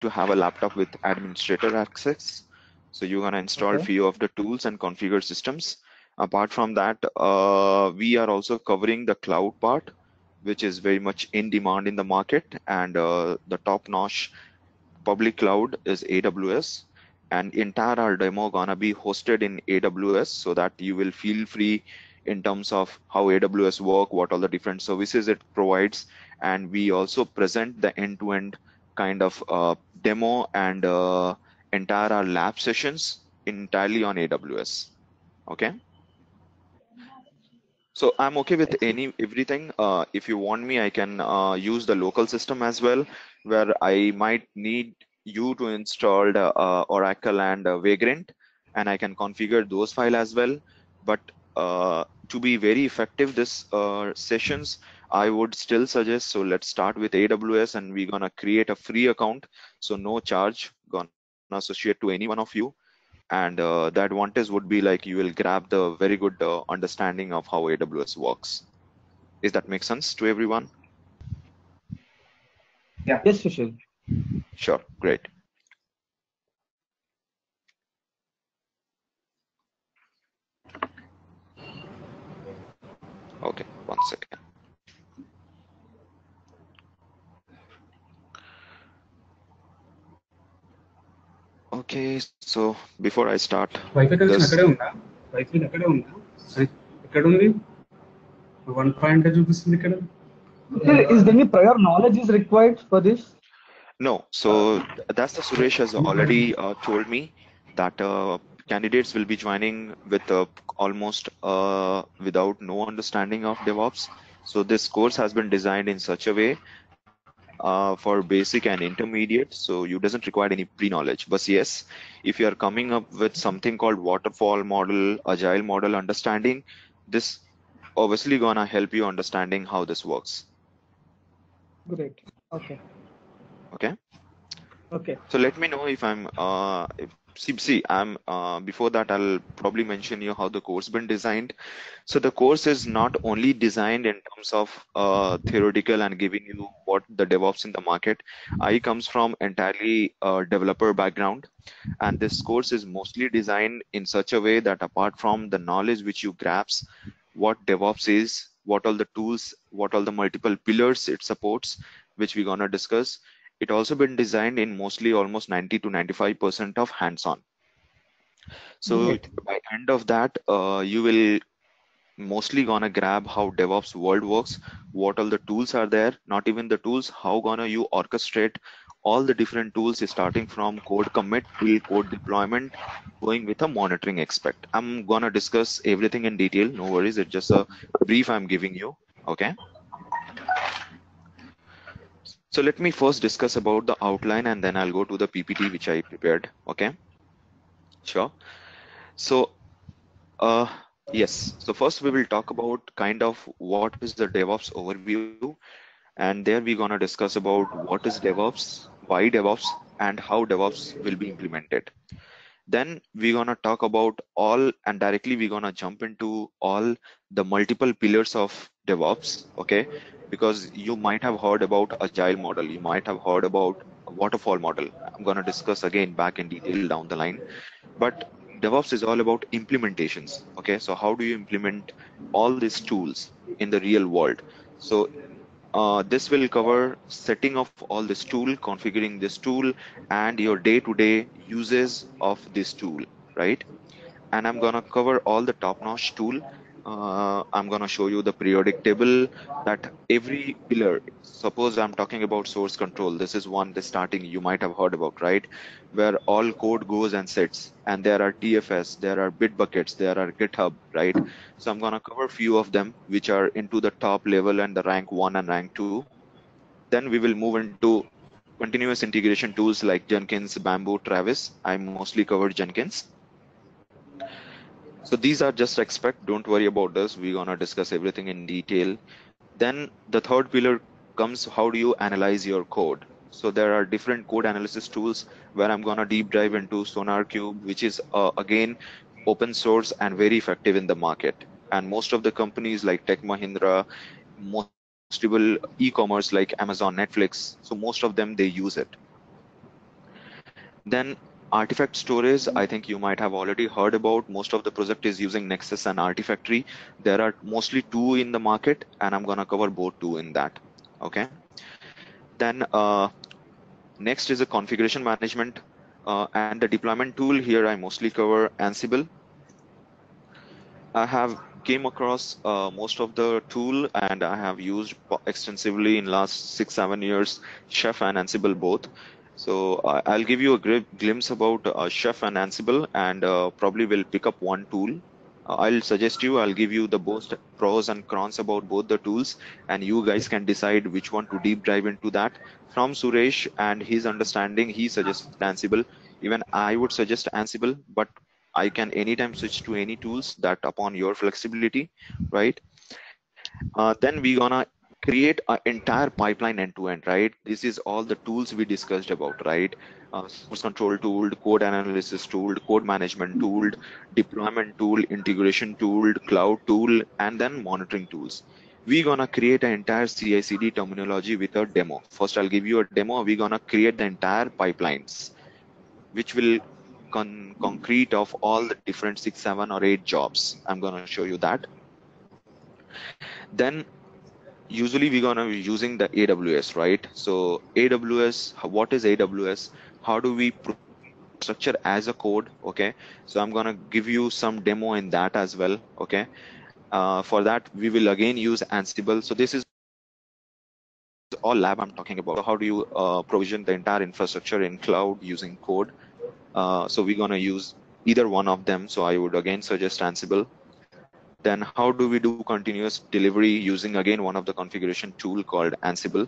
to have a laptop with administrator access. So you're gonna install Okay. few of the tools and configure systems. Apart from that, uh, we are also covering the cloud part, which is very much in demand in the market. And uh, the top-notch public cloud is AWS. And entire our demo gonna be hosted in AWS so that you will feel free in terms of how AWS work, what all the different services it provides. And we also present the end-to-end kind of uh, demo and uh, entire our lab sessions entirely on AWS. Okay. So I'm okay with any everything. Uh, if you want me, I can uh, use the local system as well, where I might need you to install the, uh, Oracle and uh, Vagrant, and I can configure those file as well. But uh, to be very effective, this uh, sessions, I would still suggest. So let's start with AWS, and we're gonna create a free account, so no charge gonna associate to any one of you and uh, the advantage would be like you will grab the very good uh, understanding of how AWS works. Does that make sense to everyone? Yeah. Yes, Sushil. Sure, great. Okay, one second. Okay, so before I start, wifi connection This- అక్కడే ఉందా wifi అక్కడే ఉందా అది ఎక్కడ ఉంది one point చూపిస్తుంది ఇక్కడ Sushil, is there any prior knowledge is required for this? No, so that's the Suresh has already uh, told me that uh, candidates will be joining with uh, almost uh, without no understanding of DevOps. So this course has been designed in such a way uh, for basic and intermediate. So you doesn't require any pre-knowledge. But yes, if you are coming up with something called waterfall model, agile model understanding, this obviously gonna help you understanding how this works. Great. Okay. Okay. Okay. So let me know if I'm uh if, see, see I'm uh before that I'll probably mention you how the course been designed. So the course is not only designed in terms of uh theoretical and giving you what the DevOps in the market. I comes from entirely uh developer background and this course is mostly designed in such a way that apart from the knowledge which you grasp what DevOps is, what all the tools, what all the multiple pillars it supports, which we're gonna discuss. It also been designed in mostly almost 90 to 95 percent of hands-on. So Great. by end of that, uh, you will mostly gonna grab how DevOps world works, what all the tools are there, not even the tools, how gonna you orchestrate all the different tools starting from code commit till code deployment, going with a monitoring aspect. I'm gonna discuss everything in detail. No worries. It's just a brief I'm giving you. Okay. So let me first discuss about the outline and then I'll go to the PPT which I prepared. Okay. Sure. So, uh, yes. So first we will talk about kind of what is the DevOps overview, and there we're gonna discuss about what is DevOps, why DevOps, and how DevOps will be implemented. Then we're gonna talk about all, and directly we're gonna jump into all the multiple pillars of DevOps. Okay, because you might have heard about agile model, you might have heard about waterfall model. I'm gonna discuss again back in detail down the line but DevOps is all about implementations. Okay, so how do you implement all these tools in the real world? So uh, this will cover setting of all this tool, configuring this tool, and your day-to-day uses of this tool, right? And I'm gonna cover all the top-notch tool. Uh, I'm gonna show you the periodic table that every pillar. Suppose I'm talking about source control. This is one the starting you might have heard about, right? Where all code goes and sits, and there are TFS, there are Bitbuckets, there are GitHub, right? So I'm gonna cover few of them which are into the top level and the rank one and rank two. Then we will move into continuous integration tools like Jenkins, Bamboo, Travis. I mostly covered Jenkins. So these are just expect, don't worry about this. We're gonna discuss everything in detail. Then the third pillar comes how do you analyze your code? So there are different code analysis tools where I'm gonna deep dive into SonarQube, which is uh, again open source and very effective in the market. And most of the companies like Tech Mahindra, most e-commerce like Amazon, Netflix, so most of them they use it. Then artifact storage, I think you might have already heard about. Most of the project is using Nexus and Artifactory. There are mostly two in the market, and I'm gonna cover both two in that. Okay. Then uh, next is a configuration management uh, and the deployment tool. Here I mostly cover Ansible. I have came across uh, most of the tool and I have used extensively in last six, seven years, Chef and Ansible both. So uh, I'll give you a glimpse about uh, Chef and Ansible and uh, probably will pick up one tool. Uh, I'll suggest you, I'll give you the most pros and cons about both the tools and you guys can decide which one to deep dive into that. From Suresh and his understanding, he suggests Ansible. Even I would suggest Ansible, but I can anytime switch to any tools that upon your flexibility, right? Uh, then we gonna create an entire pipeline end to end, right? This is all the tools we discussed about, right? Uh, source control tool, code analysis tool, code management tool, deployment tool, integration tool, cloud tool, and then monitoring tools. We're gonna create an entire CI/CD terminology with a demo. First, I'll give you a demo. We're gonna create the entire pipelines, which will con concrete of all the different six, seven, or eight jobs. I'm gonna show you that. Then usually we're gonna be using the AWS, right? So AWS, what is AWS? How do we structure as a code? Okay, so I'm gonna give you some demo in that as well. Okay, uh, for that we will again use Ansible. So this is all lab I'm talking about. How do you uh, provision the entire infrastructure in cloud using code? Uh, so we're gonna use either one of them. So I would again suggest Ansible. Then how do we do continuous delivery using again one of the configuration tool called Ansible.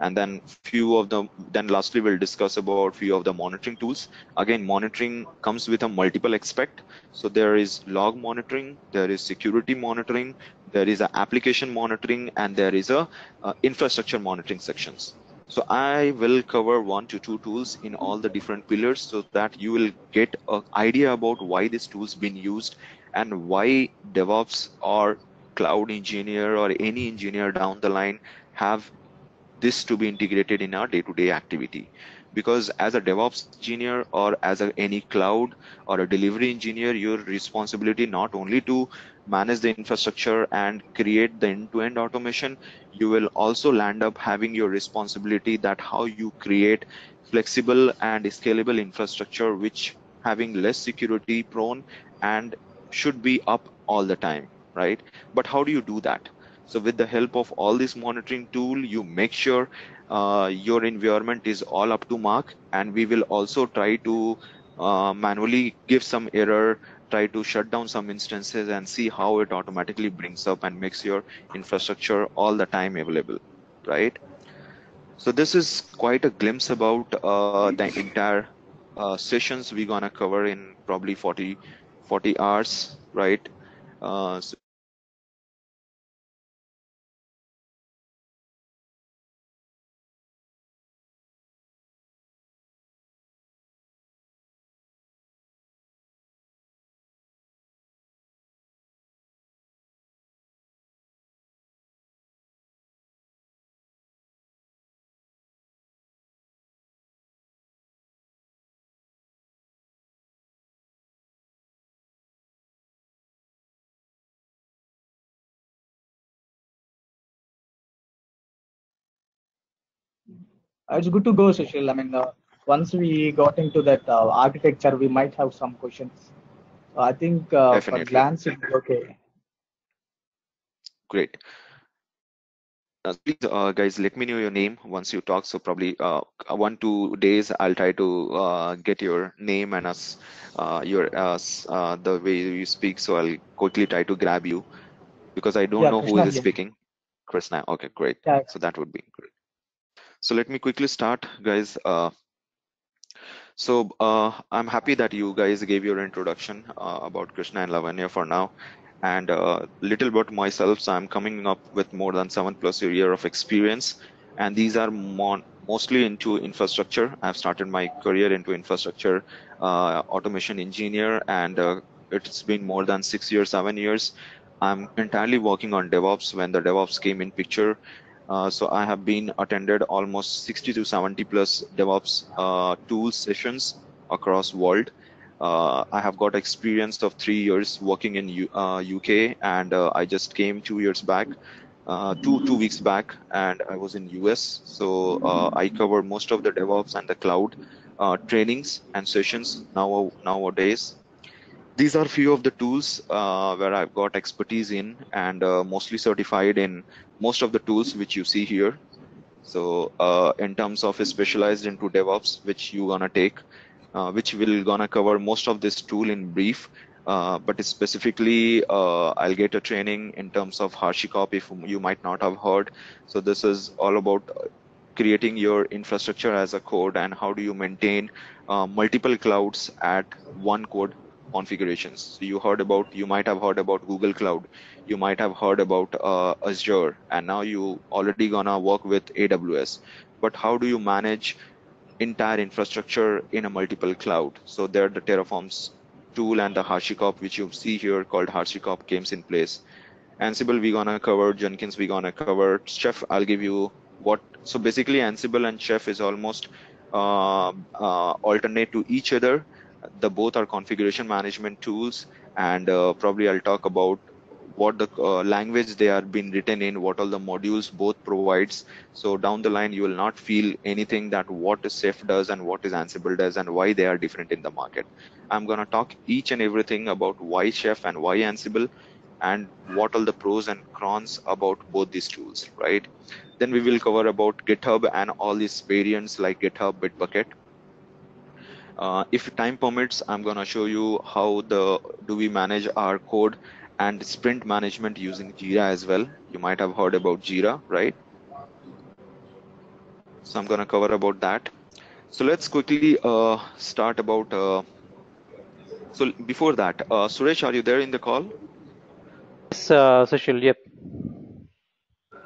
And then few of the, then lastly, we'll discuss about few of the monitoring tools. Again, monitoring comes with a multiple aspect. So there is log monitoring, there is security monitoring, there is a application monitoring, and there is a uh, infrastructure monitoring sections. So I will cover one to two tools in all the different pillars so that you will get an idea about why this tool's been used and why DevOps or cloud engineer or any engineer down the line have this to be integrated in our day-to-day -day activity? Because as a DevOps engineer or as a, any cloud or a delivery engineer, your responsibility not only to manage the infrastructure and create the end-to-end -end automation, you will also land up having your responsibility that how you create flexible and scalable infrastructure which having less security prone and should be up all the time, right? But how do you do that? So with the help of all this monitoring tool, you make sure uh, your environment is all up to mark and we will also try to uh, manually give some error, try to shut down some instances and see how it automatically brings up and makes your infrastructure all the time available, right? So this is quite a glimpse about uh, the entire uh, sessions we're gonna cover in probably 40, 40 hours, right? Uh, so it's good to go, Sushil. I mean, uh, once we got into that uh, architecture, we might have some questions. So I think uh, for glance, it's okay. Great. Uh, please, uh, guys, let me know your name once you talk. So probably uh, one two days, I'll try to uh, get your name and us, uh, your uh, the way you speak. So I'll quickly try to grab you because I don't Yeah, know who Krishna is here. speaking. Krishna. Okay, great. Yeah. So that would be great. So let me quickly start, guys. Uh, so uh, I'm happy that you guys gave your introduction uh, about Krishna and Lavanya for now. And a little about myself. So I'm coming up with more than seven plus year of experience. And these are mon mostly into infrastructure. I've started my career into infrastructure uh, automation engineer, and uh, it's been more than six years, seven years. I'm entirely working on DevOps when the DevOps came in picture. Uh, so I have been attended almost 60 to 70 plus DevOps uh, tools sessions across world. Uh, I have got experience of three years working in U UK, uh, and uh, I just came two years back, two two weeks back, and I was in US. So I cover most of the DevOps and the cloud trainings and sessions now nowadays these are few of the tools uh, where I've got expertise in and uh, mostly certified in most of the tools which you see here. So uh, in terms of specialized into DevOps, which you gonna take, uh, which will gonna cover most of this tool in brief, uh, but specifically uh, I'll get a training in terms of HashiCorp if you might not have heard. So this is all about creating your infrastructure as a code and how do you maintain multiple clouds at one code configurations. So you heard about, you might have heard about Google Cloud, you might have heard about uh, Azure, and now you already gonna work with AWS. But how do you manage entire infrastructure in a multiple cloud? So there the Terraform's tool and the HashiCorp, which you see here called HashiCorp comes in place. Ansible we gonna cover, Jenkins we gonna cover, Chef I'll give you what, so basically Ansible and Chef is almost uh, uh, alternate to each other the both are configuration management tools and uh, probably I'll talk about what the uh, language they are being written in, what all the modules both provides. So down the line, you will not feel anything that what Chef does and what is Ansible does and why they are different in the market. I'm going to talk each and everything about why Chef and why Ansible and what all the pros and cons about both these tools, right? Then we will cover about GitHub and all these variants like GitHub, Bitbucket, uh, if time permits, I'm going to show you how the do we manage our code and sprint management using Jira as well. You might have heard about Jira, right? So I'm going to cover about that. So let's quickly uh, start about. Uh, so before that, uh, Suresh, are you there in the call? Yes, uh, Sushil, yep.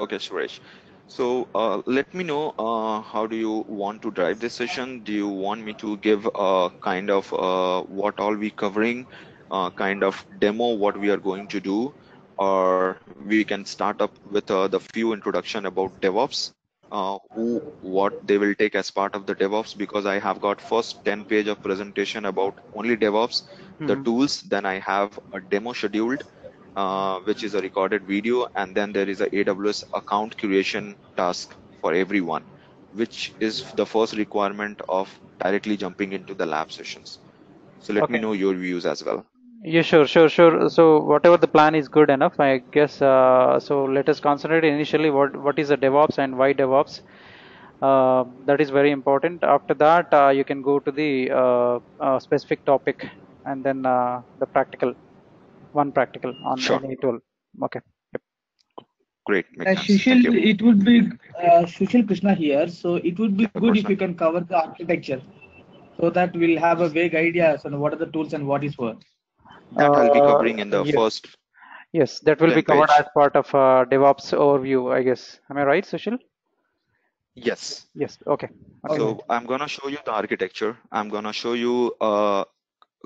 Okay, Suresh. So uh, let me know uh, how do you want to drive this session? Do you want me to give a kind of uh, what all we covering, uh, kind of demo what we are going to do, or we can start up with uh, the few introduction about DevOps, uh, who what they will take as part of the DevOps because I have got first 10 page of presentation about only DevOps, mm -hmm. the tools, then I have a demo scheduled uh, which is a recorded video, and then there is a AWS account curation task for everyone, which is the first requirement of directly jumping into the lab sessions. So let okay. me know your views as well. Yeah, sure, sure, sure. So whatever the plan is good enough, I guess. Uh, so let us concentrate initially what what is the DevOps and why DevOps. Uh, that is very important. After that, uh, you can go to the uh, specific topic and then the practical one practical on sure. any tool. Okay. Yep. Great. Uh, Sushil, it would be uh, Sushil Krishna here. So it would be good if you can cover the architecture so that we'll have a vague idea on what are the tools and what is what. That I'll be covering in the uh, yes. first. Yes, that will be covered page. as part of uh, DevOps overview, I guess. Am I right, Sushil? Yes. Yes. Okay. okay. So I'm gonna show you the architecture. I'm gonna show you a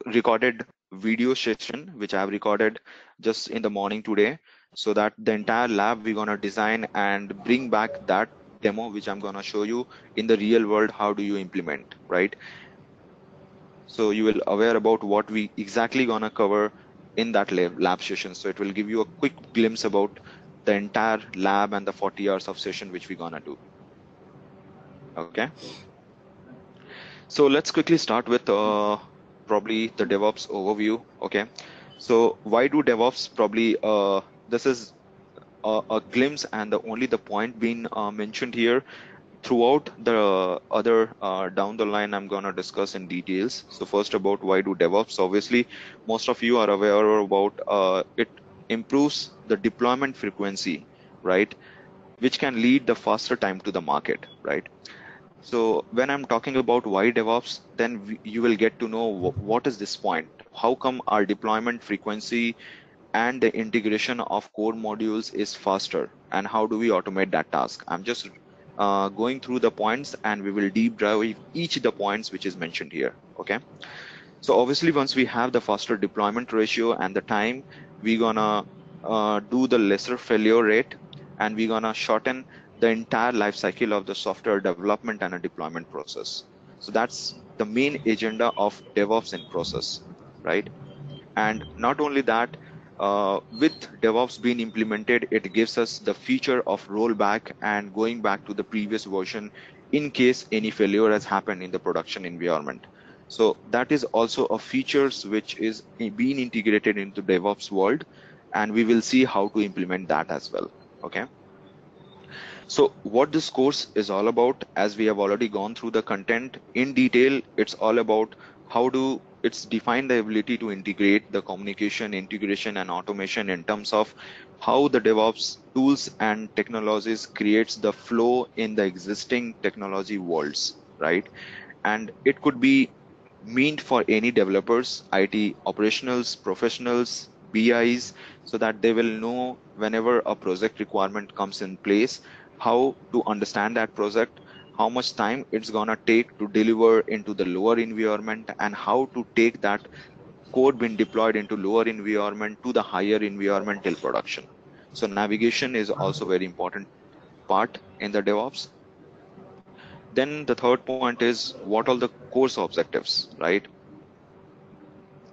recorded video session which I have recorded just in the morning today so that the entire lab we're gonna design and bring back that demo which I'm gonna show you in the real world how do you implement right? So you will aware about what we exactly gonna cover in that lab, lab session. So it will give you a quick glimpse about the entire lab and the 40 hours of session which we're gonna do. Okay? So let's quickly start with uh, probably the DevOps overview. Okay, so why do DevOps? Probably uh, this is a, a, glimpse and the only the point being uh, mentioned here. Throughout the other uh, down the line, I'm gonna discuss in details. So first about why do DevOps? Obviously, most of you are aware about uh, it improves the deployment frequency, right? Which can lead the faster time to the market, right? So when I'm talking about why DevOps, then you will get to know what is this point? How come our deployment frequency and the integration of core modules is faster? And how do we automate that task? I'm just uh, going through the points and we will deep dive each of the points which is mentioned here. Okay. So obviously once we have the faster deployment ratio and the time, we're gonna uh, do the lesser failure rate and we're gonna shorten the entire life cycle of the software development and a deployment process. So that's the main agenda of DevOps in process, right? And not only that, uh, with DevOps being implemented, it gives us the feature of rollback and going back to the previous version in case any failure has happened in the production environment. So that is also a features which is being integrated into DevOps world, and we will see how to implement that as well. Okay. So what this course is all about, as we have already gone through the content in detail, it's all about how do it's define the ability to integrate the communication, integration, and automation in terms of how the DevOps tools and technologies creates the flow in the existing technology worlds, right? And it could be meant for any developers, IT operationals, professionals, BIs, so that they will know whenever a project requirement comes in place, how to understand that project, how much time it's gonna take to deliver into the lower environment and how to take that code being deployed into lower environment to the higher environment till production. So navigation is also very important part in the DevOps. Then the third point is what are the course objectives, right?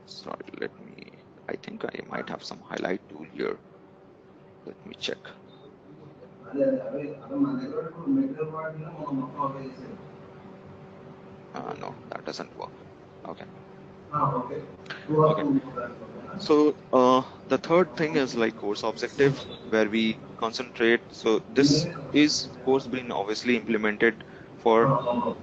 Sorry, let me, I think I might have some highlight tool here. Let me check. Uh, no, that doesn't work. Okay. Okay. So uh, the third thing is like course objective where we concentrate. So this is course being obviously implemented for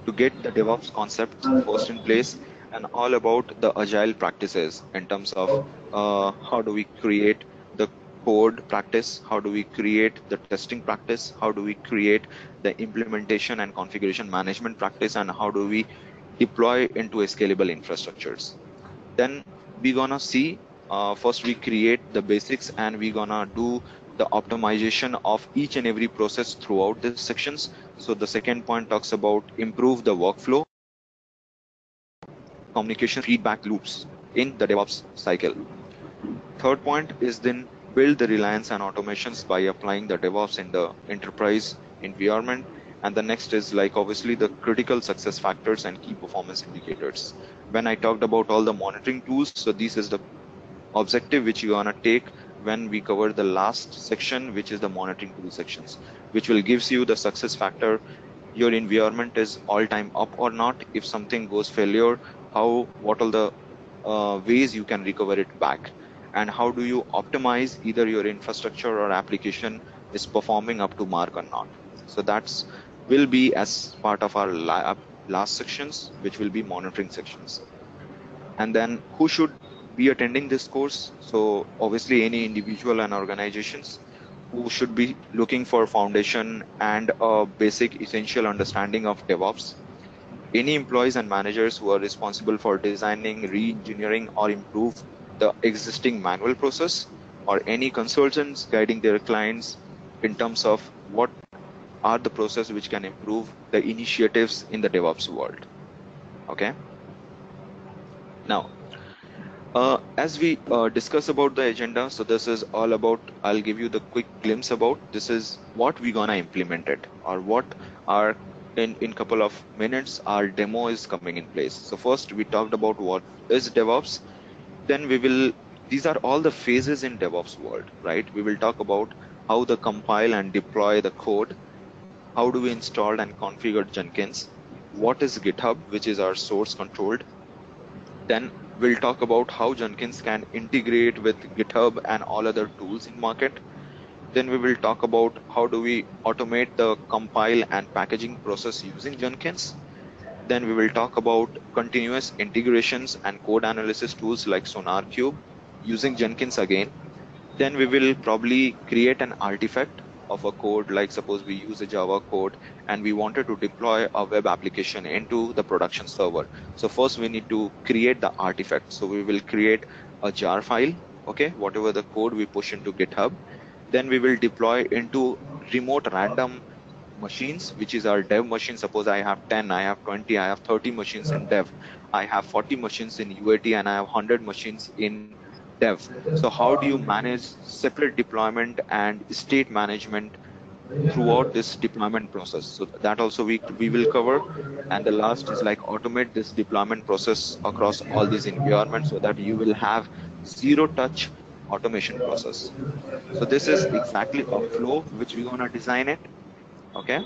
to get the DevOps concept first in place and all about the agile practices in terms of uh, how do we create code practice, how do we create the testing practice, how do we create the implementation and configuration management practice, and how do we deploy into scalable infrastructures. Then we're gonna see uh, first we create the basics and we're gonna do the optimization of each and every process throughout these sections. So the second point talks about improve the workflow, communication feedback loops in the DevOps cycle. Third point is then build the reliance and automations by applying the DevOps in the enterprise environment. And the next is like obviously the critical success factors and key performance indicators. When I talked about all the monitoring tools, so this is the objective which you're gonna take when we cover the last section, which is the monitoring tool sections, which will gives you the success factor. Your environment is all time up or not. If something goes failure, how, what are the uh, ways you can recover it back? And how do you optimize either your infrastructure or application is performing up to mark or not? So that's will be as part of our uh, last sections, which will be monitoring sections. And then who should be attending this course. So obviously any individual and organizations who should be looking for foundation and a basic essential understanding of DevOps. Any employees and managers who are responsible for designing, re-engineering or improve the existing manual process or any consultants guiding their clients in terms of what are the process which can improve the initiatives in the DevOps world. Okay. Now, uh, as we uh, discuss about the agenda, so this is all about, I'll give you the quick glimpse about, this is what we gonna implement it or what are in, in couple of minutes, our demo is coming in place. So first we talked about what is DevOps. Then we will, these are all the phases in DevOps world, right? We will talk about how the compile and deploy the code. How do we install and configure Jenkins? What is GitHub, which is our source controlled? Then we'll talk about how Jenkins can integrate with GitHub and all other tools in market. Then we will talk about how do we automate the compile and packaging process using Jenkins. Then we will talk about continuous integrations and code analysis tools like SonarQube using Jenkins again. Then we will probably create an artifact of a code like suppose we use a java code and we wanted to deploy a web application into the production server. So first we need to create the artifact. So we will create a jar file okay whatever the code we push into github. Then we will deploy into remote random machines which is our dev machine suppose i have 10 i have 20 i have 30 machines in dev i have 40 machines in uat and i have 100 machines in dev. So how do you manage separate deployment and state management throughout this deployment process. So that also we, we will cover. And the last is like automate this deployment process across all these environments so that you will have zero touch automation process. So this is exactly a flow which we're gonna design it. Okay.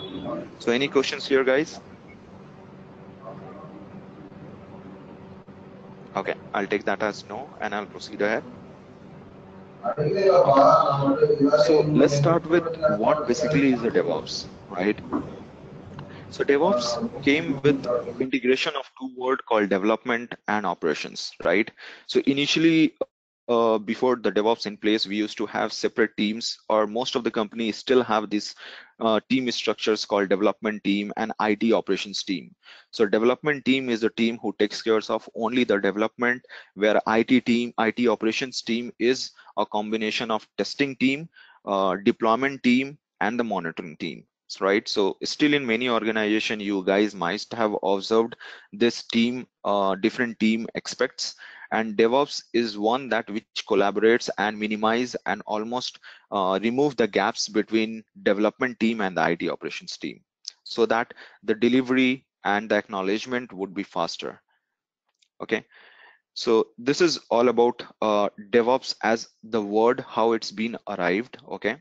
So any questions here, guys? Okay, I'll take that as no and I'll proceed ahead. So let's start with what basically is the DevOps, right? So DevOps came with integration of two words called development and operations, right? So initially, uh, before the DevOps in place, we used to have separate teams, or most of the companies still have these uh, team structures called development team and IT operations team. So development team is the team who takes care of only the development, where IT team, IT operations team is a combination of testing team, uh, deployment team, and the monitoring team right so still in many organization you guys might have observed this team uh, different team expects and DevOps is one that which collaborates and minimize and almost uh, remove the gaps between development team and the IT operations team so that the delivery and the acknowledgement would be faster. Okay, so this is all about uh, DevOps as the word, how it's been arrived. Okay,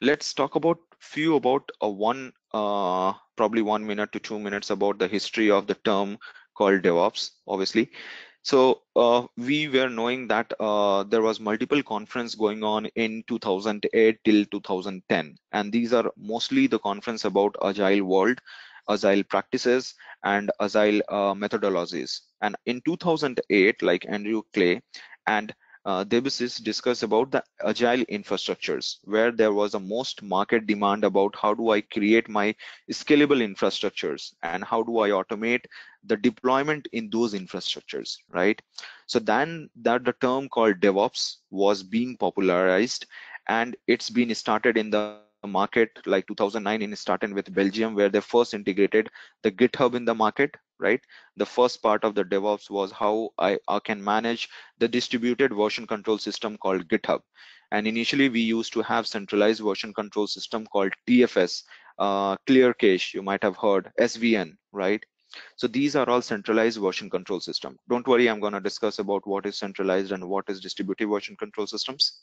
let's talk about few about a one, uh, probably one minute to two minutes about the history of the term called DevOps, obviously. So uh, we were knowing that uh, there was multiple conference going on in 2008 till 2010, and these are mostly the conference about agile world, agile practices, and agile uh, methodologies. And in 2008, like Andrew Clay and uh, Debois discuss about the agile infrastructures where there was a most market demand about how do I create my scalable infrastructures and how do I automate the deployment in those infrastructures, right? So then that the term called DevOps was being popularized and it's been started in the market like 2009 in started with Belgium where they first integrated the GitHub in the market right? The first part of the DevOps was how I, I can manage the distributed version control system called GitHub. And initially we used to have centralized version control system called TFS, uh, ClearCase, you might have heard, SVN, right? So these are all centralized version control system. Don't worry, I'm going to discuss about what is centralized and what is distributed version control systems.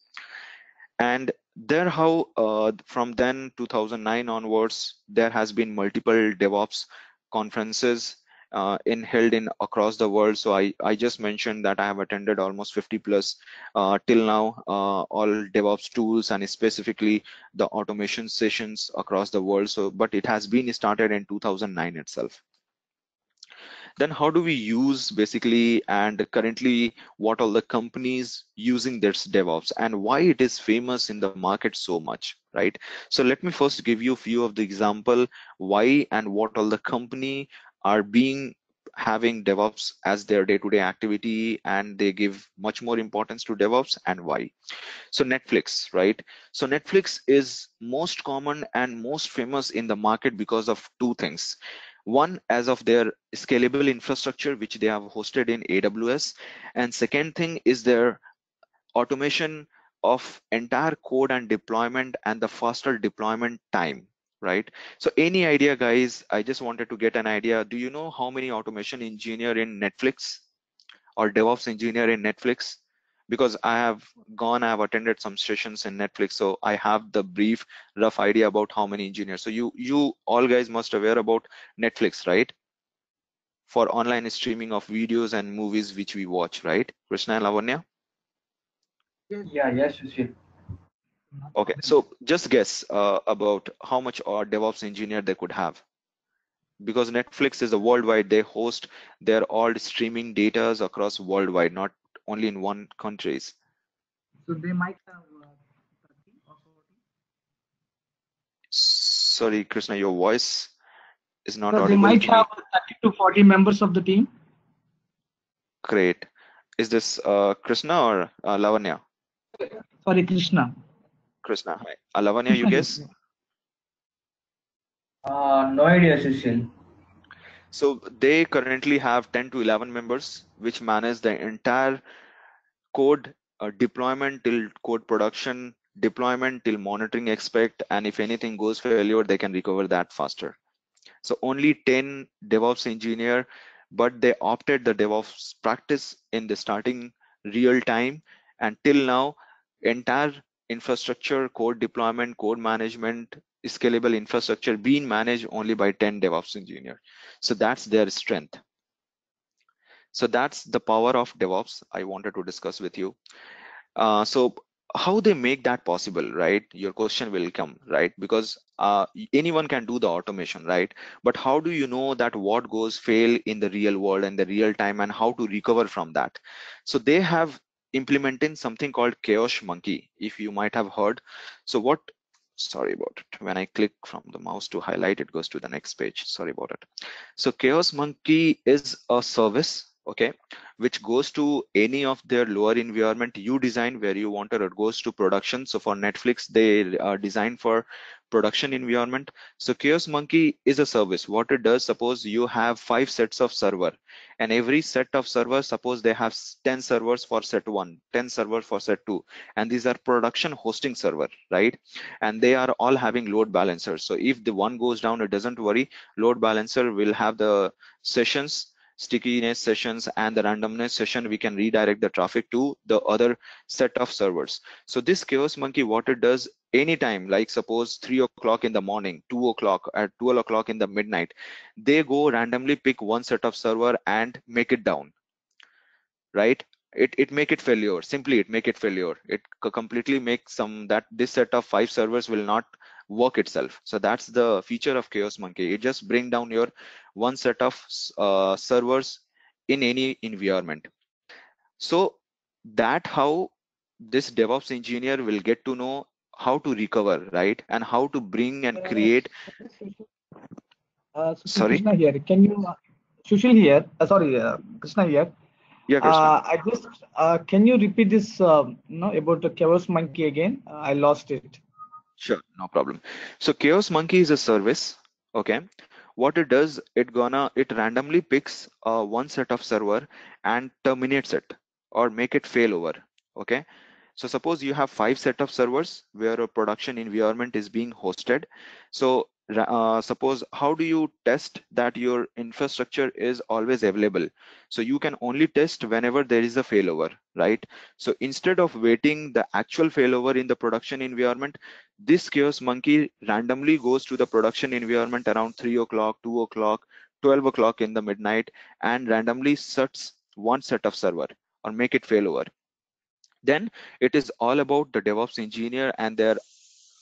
And there how uh, from then 2009 onwards, there has been multiple DevOps conferences uh, in held in across the world. So I, I just mentioned that I have attended almost 50 plus uh, till now, uh, all DevOps tools and specifically the automation sessions across the world. So, but it has been started in 2009 itself then how do we use basically and currently what all the companies using this DevOps and why it is famous in the market so much, right? So let me first give you a few of the example why and what all the company are being having DevOps as their day-to-day activity and they give much more importance to DevOps and why. So Netflix, right? So Netflix is most common and most famous in the market because of two things. One, as of their scalable infrastructure, which they have hosted in AWS. And second thing is their automation of entire code and deployment and the faster deployment time right? So any idea, guys, I just wanted to get an idea. Do you know how many automation engineer in Netflix or DevOps engineer in Netflix? Because I have gone, I have attended some sessions in Netflix, so I have the brief, rough idea about how many engineers. So you, you all guys must aware about Netflix, right? For online streaming of videos and movies which we watch, right? Krishna and Lavanya? Yeah, yes, Sushil. Okay, so just guess uh, about how much our DevOps engineer they could have. Because Netflix is a worldwide, they host their all streaming data across worldwide, not only in one countries. So they might have uh, 30 or 40. Sorry, Krishna, your voice is not So they might have 30 to 40 members of the team. Great. Is this uh, Krishna or uh, Lavanya? Sorry, Krishna. Krishna, hi. Uh, Lavanya, you guess? Uh, no idea, Sushil. So they currently have 10 to 11 members, which manage the entire code uh, deployment till code production, deployment till monitoring expect and if anything goes failure they can recover that faster so only 10 devops engineer but they opted the devops practice in the starting real time and till now entire infrastructure code deployment code management scalable infrastructure being managed only by 10 devops engineer so that's their strength. So that's the power of devops i wanted to discuss with you. Uh, so how they make that possible right? Your question will come right? Because uh, anyone can do the automation right? But how do you know that what goes fail in the real world and the real time and how to recover from that? So they have implemented something called chaos monkey if you might have heard. So what sorry about it. When i click from the mouse to highlight it goes to the next page. Sorry about it. So chaos monkey is a service okay which goes to any of their lower environment you design where you want it. It goes to production. So for netflix they uh, are designed for production environment. So chaos monkey is a service. What it does suppose you have five sets of server and every set of servers suppose they have 10 servers for set 1 10 servers for set 2 and these are production hosting server right? And they are all having load balancers. So if the one goes down it doesn't worry. Load balancer will have the sessions stickiness sessions and the randomness session we can redirect the traffic to the other set of servers. So this chaos monkey what it does anytime like suppose three o'clock in the morning two o'clock at 12 o'clock in the midnight they go randomly pick one set of server and make it down right? It it make it failure simply it make it failure. It completely makes some that this set of five servers will not work itself so that's the feature of chaos monkey it just bring down your one set of uh, servers in any environment so that how this devops engineer will get to know how to recover right and how to bring and create Uh, Sorry? Krishna here. Can you, uh, Sushil here? Uh, sorry, uh, Krishna here. yeah Krishna. Uh, I just uh, can you repeat this? Uh, no, about the chaos monkey again. Uh, I lost it. Sure, no problem. So Chaos Monkey is a service. Okay. What it does, it gonna it randomly picks uh, one set of server and terminates it or make it fail over. Okay. So suppose you have five set of servers where a production environment is being hosted. So uh, suppose how do you test that your infrastructure is always available? So you can only test whenever there is a failover, right? So instead of waiting the actual failover in the production environment, this chaos monkey randomly goes to the production environment around 3 o'clock 2 o'clock 12 o'clock in the midnight and randomly sets one set of server or make it failover then it is all about the devops engineer and their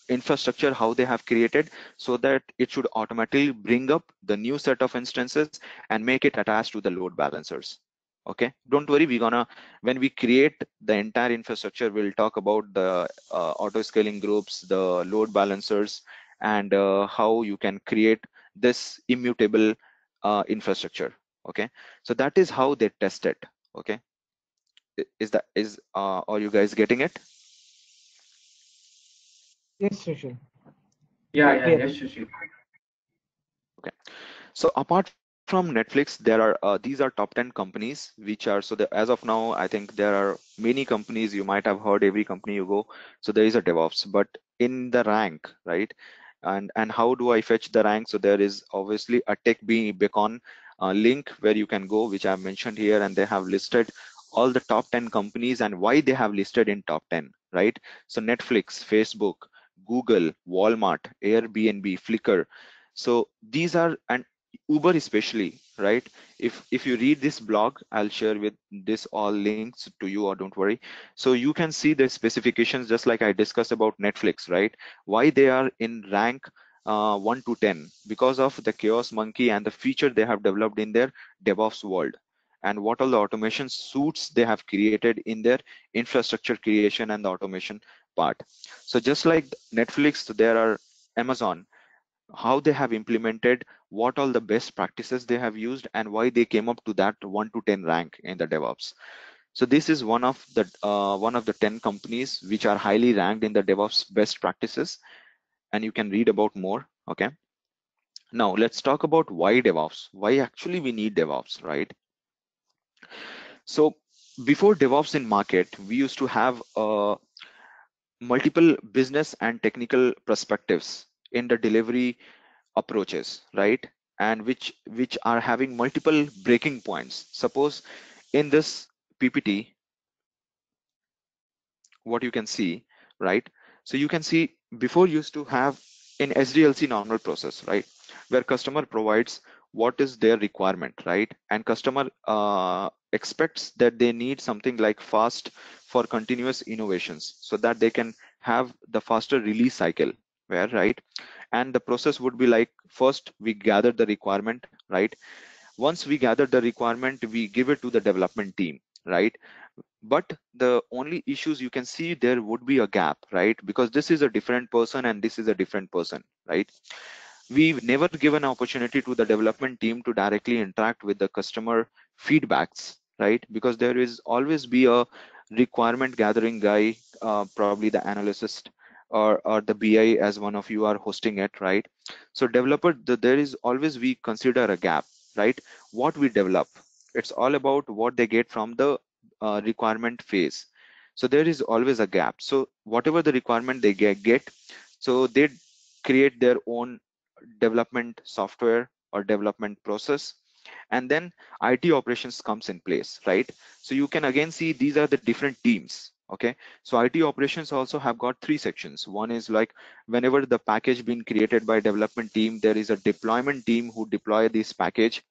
infrastructure how they have created so that it should automatically bring up the new set of instances and make it attached to the load balancers. Okay? Don't worry we're gonna when we create the entire infrastructure we'll talk about the uh, auto scaling groups the load balancers and uh, how you can create this immutable uh, infrastructure. Okay? So that is how they test it. Okay? Is that is uh, are you guys getting it Yes, Sushil. Yeah, yeah, Clear. yes, Sushil. So apart from Netflix, there are uh, these are top 10 companies which are so the, as of now, I think there are many companies you might have heard every company you go. So there is a DevOps, but in the rank, right? And and how do I fetch the rank? So there is obviously a tech be beacon uh, link where you can go, which I've mentioned here, and they have listed all the top 10 companies and why they have listed in top 10, right? So Netflix, Facebook, Google, Walmart, Airbnb, Flickr. So these are and Uber especially, right? If if you read this blog, I'll share with this all links to you, or don't worry. So you can see the specifications just like I discussed about Netflix, right? Why they are in rank uh, 1 to 10 because of the Chaos Monkey and the feature they have developed in their DevOps world and what all the automation suits they have created in their infrastructure creation and the automation part. So just like Netflix, there are Amazon, how they have implemented what all the best practices they have used and why they came up to that 1 to 10 rank in the devops. So this is one of the uh, one of the 10 companies which are highly ranked in the devops best practices and you can read about more okay? Now let's talk about why devops. Why actually we need devops right? So before devops in market we used to have a multiple business and technical perspectives in the delivery approaches right? And which which are having multiple breaking points. Suppose in this ppt what you can see right? So you can see before used to have in sdlc normal process right? Where customer provides what is their requirement right? And customer uh, expects that they need something like fast for continuous innovations so that they can have the faster release cycle where right? And the process would be like first we gather the requirement right? Once we gather the requirement we give it to the development team right? But the only issues you can see there would be a gap right? Because this is a different person and this is a different person right? We've never given an opportunity to the development team to directly interact with the customer feedbacks right? Because there is always be a requirement gathering guy uh, probably the analyst or, or the bi as one of you are hosting it right? So developer the, there is always we consider a gap right? What we develop. It's all about what they get from the uh, requirement phase. So there is always a gap. So whatever the requirement they get, get so they create their own development software or development process and then IT operations comes in place, right? So you can again see these are the different teams. Okay, so IT operations also have got three sections. One is like whenever the package being created by development team, there is a deployment team who deploy this package,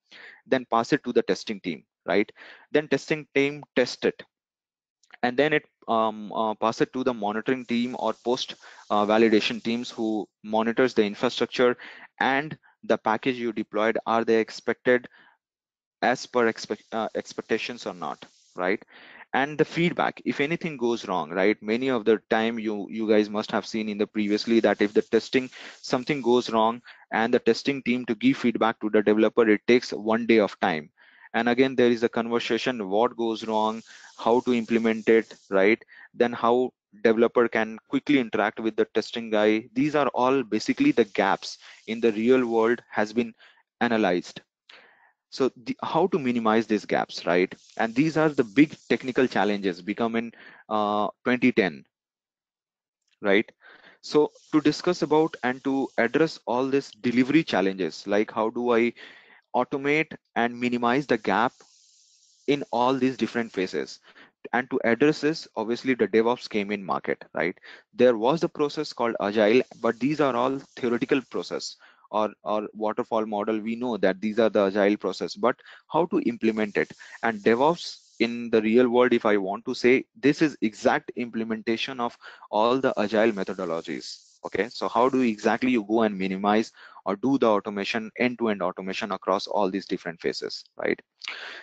then pass it to the testing team, right? Then testing team test it, and then it um, uh, pass it to the monitoring team or post uh, validation teams who monitors the infrastructure and the package you deployed are they expected as per expect, uh, expectations or not right? And the feedback if anything goes wrong right? Many of the time you you guys must have seen in the previously that if the testing something goes wrong and the testing team to give feedback to the developer it takes one day of time. And again there is a conversation what goes wrong how to implement it right? Then how developer can quickly interact with the testing guy. These are all basically the gaps in the real world has been analyzed so the, how to minimize these gaps right? And these are the big technical challenges become in uh, 2010 right? So to discuss about and to address all these delivery challenges like how do i automate and minimize the gap in all these different phases? And to address this obviously the devops came in market right? There was a process called agile but these are all theoretical process or or waterfall model we know that these are the agile process but how to implement it? And devops in the real world if i want to say this is exact implementation of all the agile methodologies okay? So how do exactly you go and minimize or do the automation end-to-end -end automation across all these different phases right?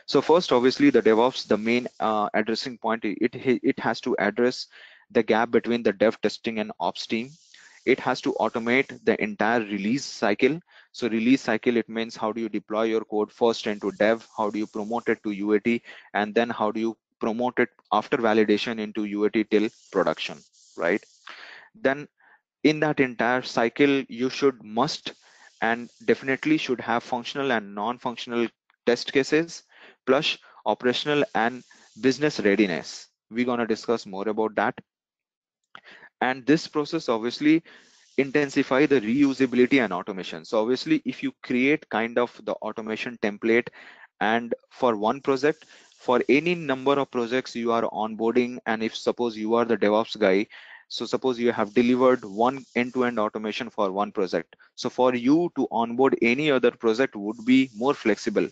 So first obviously the devops the main uh, addressing point it it has to address the gap between the dev testing and ops team it has to automate the entire release cycle. So release cycle it means how do you deploy your code first into dev how do you promote it to uat and then how do you promote it after validation into uat till production right? Then in that entire cycle you should must and definitely should have functional and non-functional test cases plus operational and business readiness. We're going to discuss more about that and this process obviously intensify the reusability and automation. So obviously if you create kind of the automation template and for one project for any number of projects you are onboarding and if suppose you are the devops guy so suppose you have delivered one end-to-end -end automation for one project. So for you to onboard any other project would be more flexible.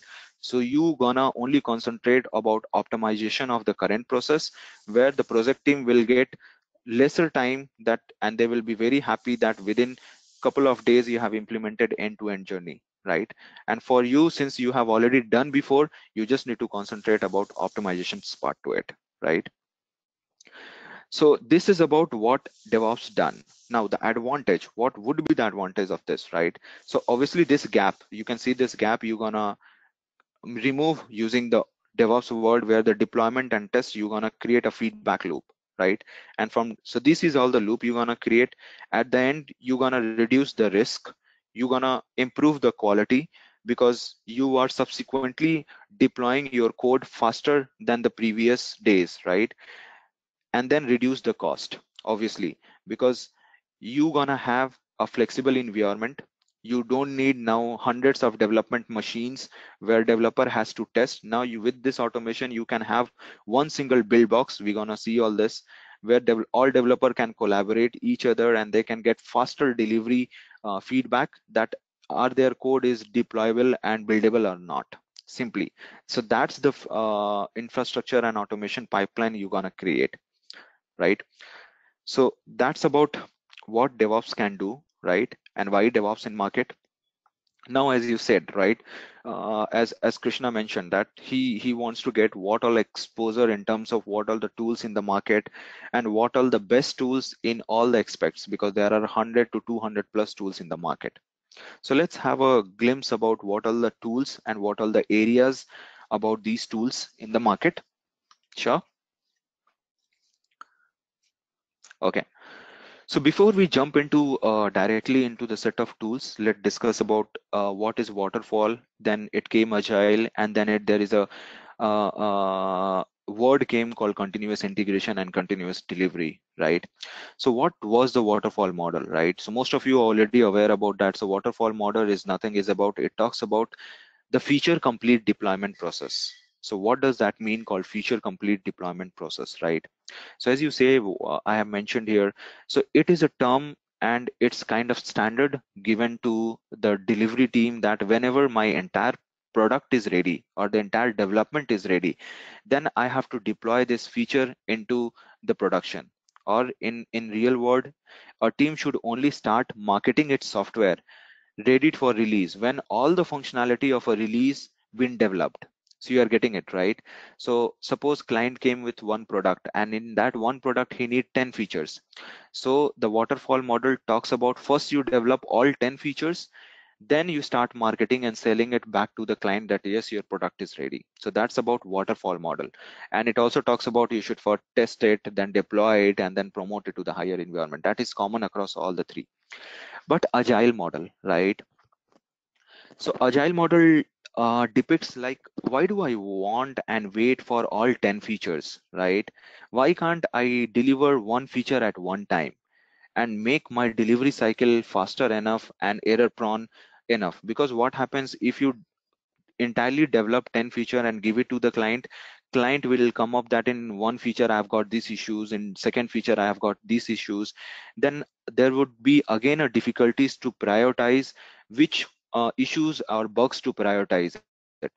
So you gonna only concentrate about optimization of the current process where the project team will get lesser time that and they will be very happy that within couple of days you have implemented end-to-end -end journey right? And for you since you have already done before you just need to concentrate about optimization part to it right? So this is about what devops done. Now the advantage what would be the advantage of this right? So obviously this gap you can see this gap you're gonna remove using the devops world where the deployment and test you're gonna create a feedback loop right? And from so this is all the loop you're gonna create. At the end you're gonna reduce the risk. You're gonna improve the quality because you are subsequently deploying your code faster than the previous days right? And then reduce the cost obviously because you're gonna have a flexible environment you don't need now hundreds of development machines where developer has to test. Now you with this automation you can have one single build box. We're gonna see all this where dev all developer can collaborate each other and they can get faster delivery uh, feedback that are their code is deployable and buildable or not simply. So that's the uh, infrastructure and automation pipeline you're gonna create right? So that's about what devops can do right? And why devops in market? Now as you said right uh, as as krishna mentioned that he he wants to get what all exposure in terms of what all the tools in the market and what all the best tools in all the aspects because there are 100 to 200 plus tools in the market. So let's have a glimpse about what all the tools and what all the areas about these tools in the market. Sure? Okay so before we jump into uh, directly into the set of tools, let's discuss about uh, what is waterfall. Then it came agile, and then it there is a uh, uh, word came called continuous integration and continuous delivery, right? So what was the waterfall model, right? So most of you are already aware about that. So waterfall model is nothing is about it talks about the feature complete deployment process. So what does that mean called feature complete deployment process, right? So as you say, uh, I have mentioned here, so it is a term and it's kind of standard given to the delivery team that whenever my entire product is ready or the entire development is ready, then I have to deploy this feature into the production or in, in real world, a team should only start marketing its software ready for release when all the functionality of a release been developed so you are getting it right? So suppose client came with one product and in that one product he need 10 features. So the waterfall model talks about first you develop all 10 features then you start marketing and selling it back to the client that yes your product is ready. So that's about waterfall model. And it also talks about you should first test it then deploy it and then promote it to the higher environment. That is common across all the three. But agile model right? So agile model uh, depicts like why do I want and wait for all 10 features, right? Why can't I deliver one feature at one time and make my delivery cycle faster enough and error prone enough? Because what happens if you entirely develop 10 feature and give it to the client, client will come up that in one feature I've got these issues, in second feature I have got these issues, then there would be again a difficulties to prioritize which uh, issues or bugs to prioritize it right?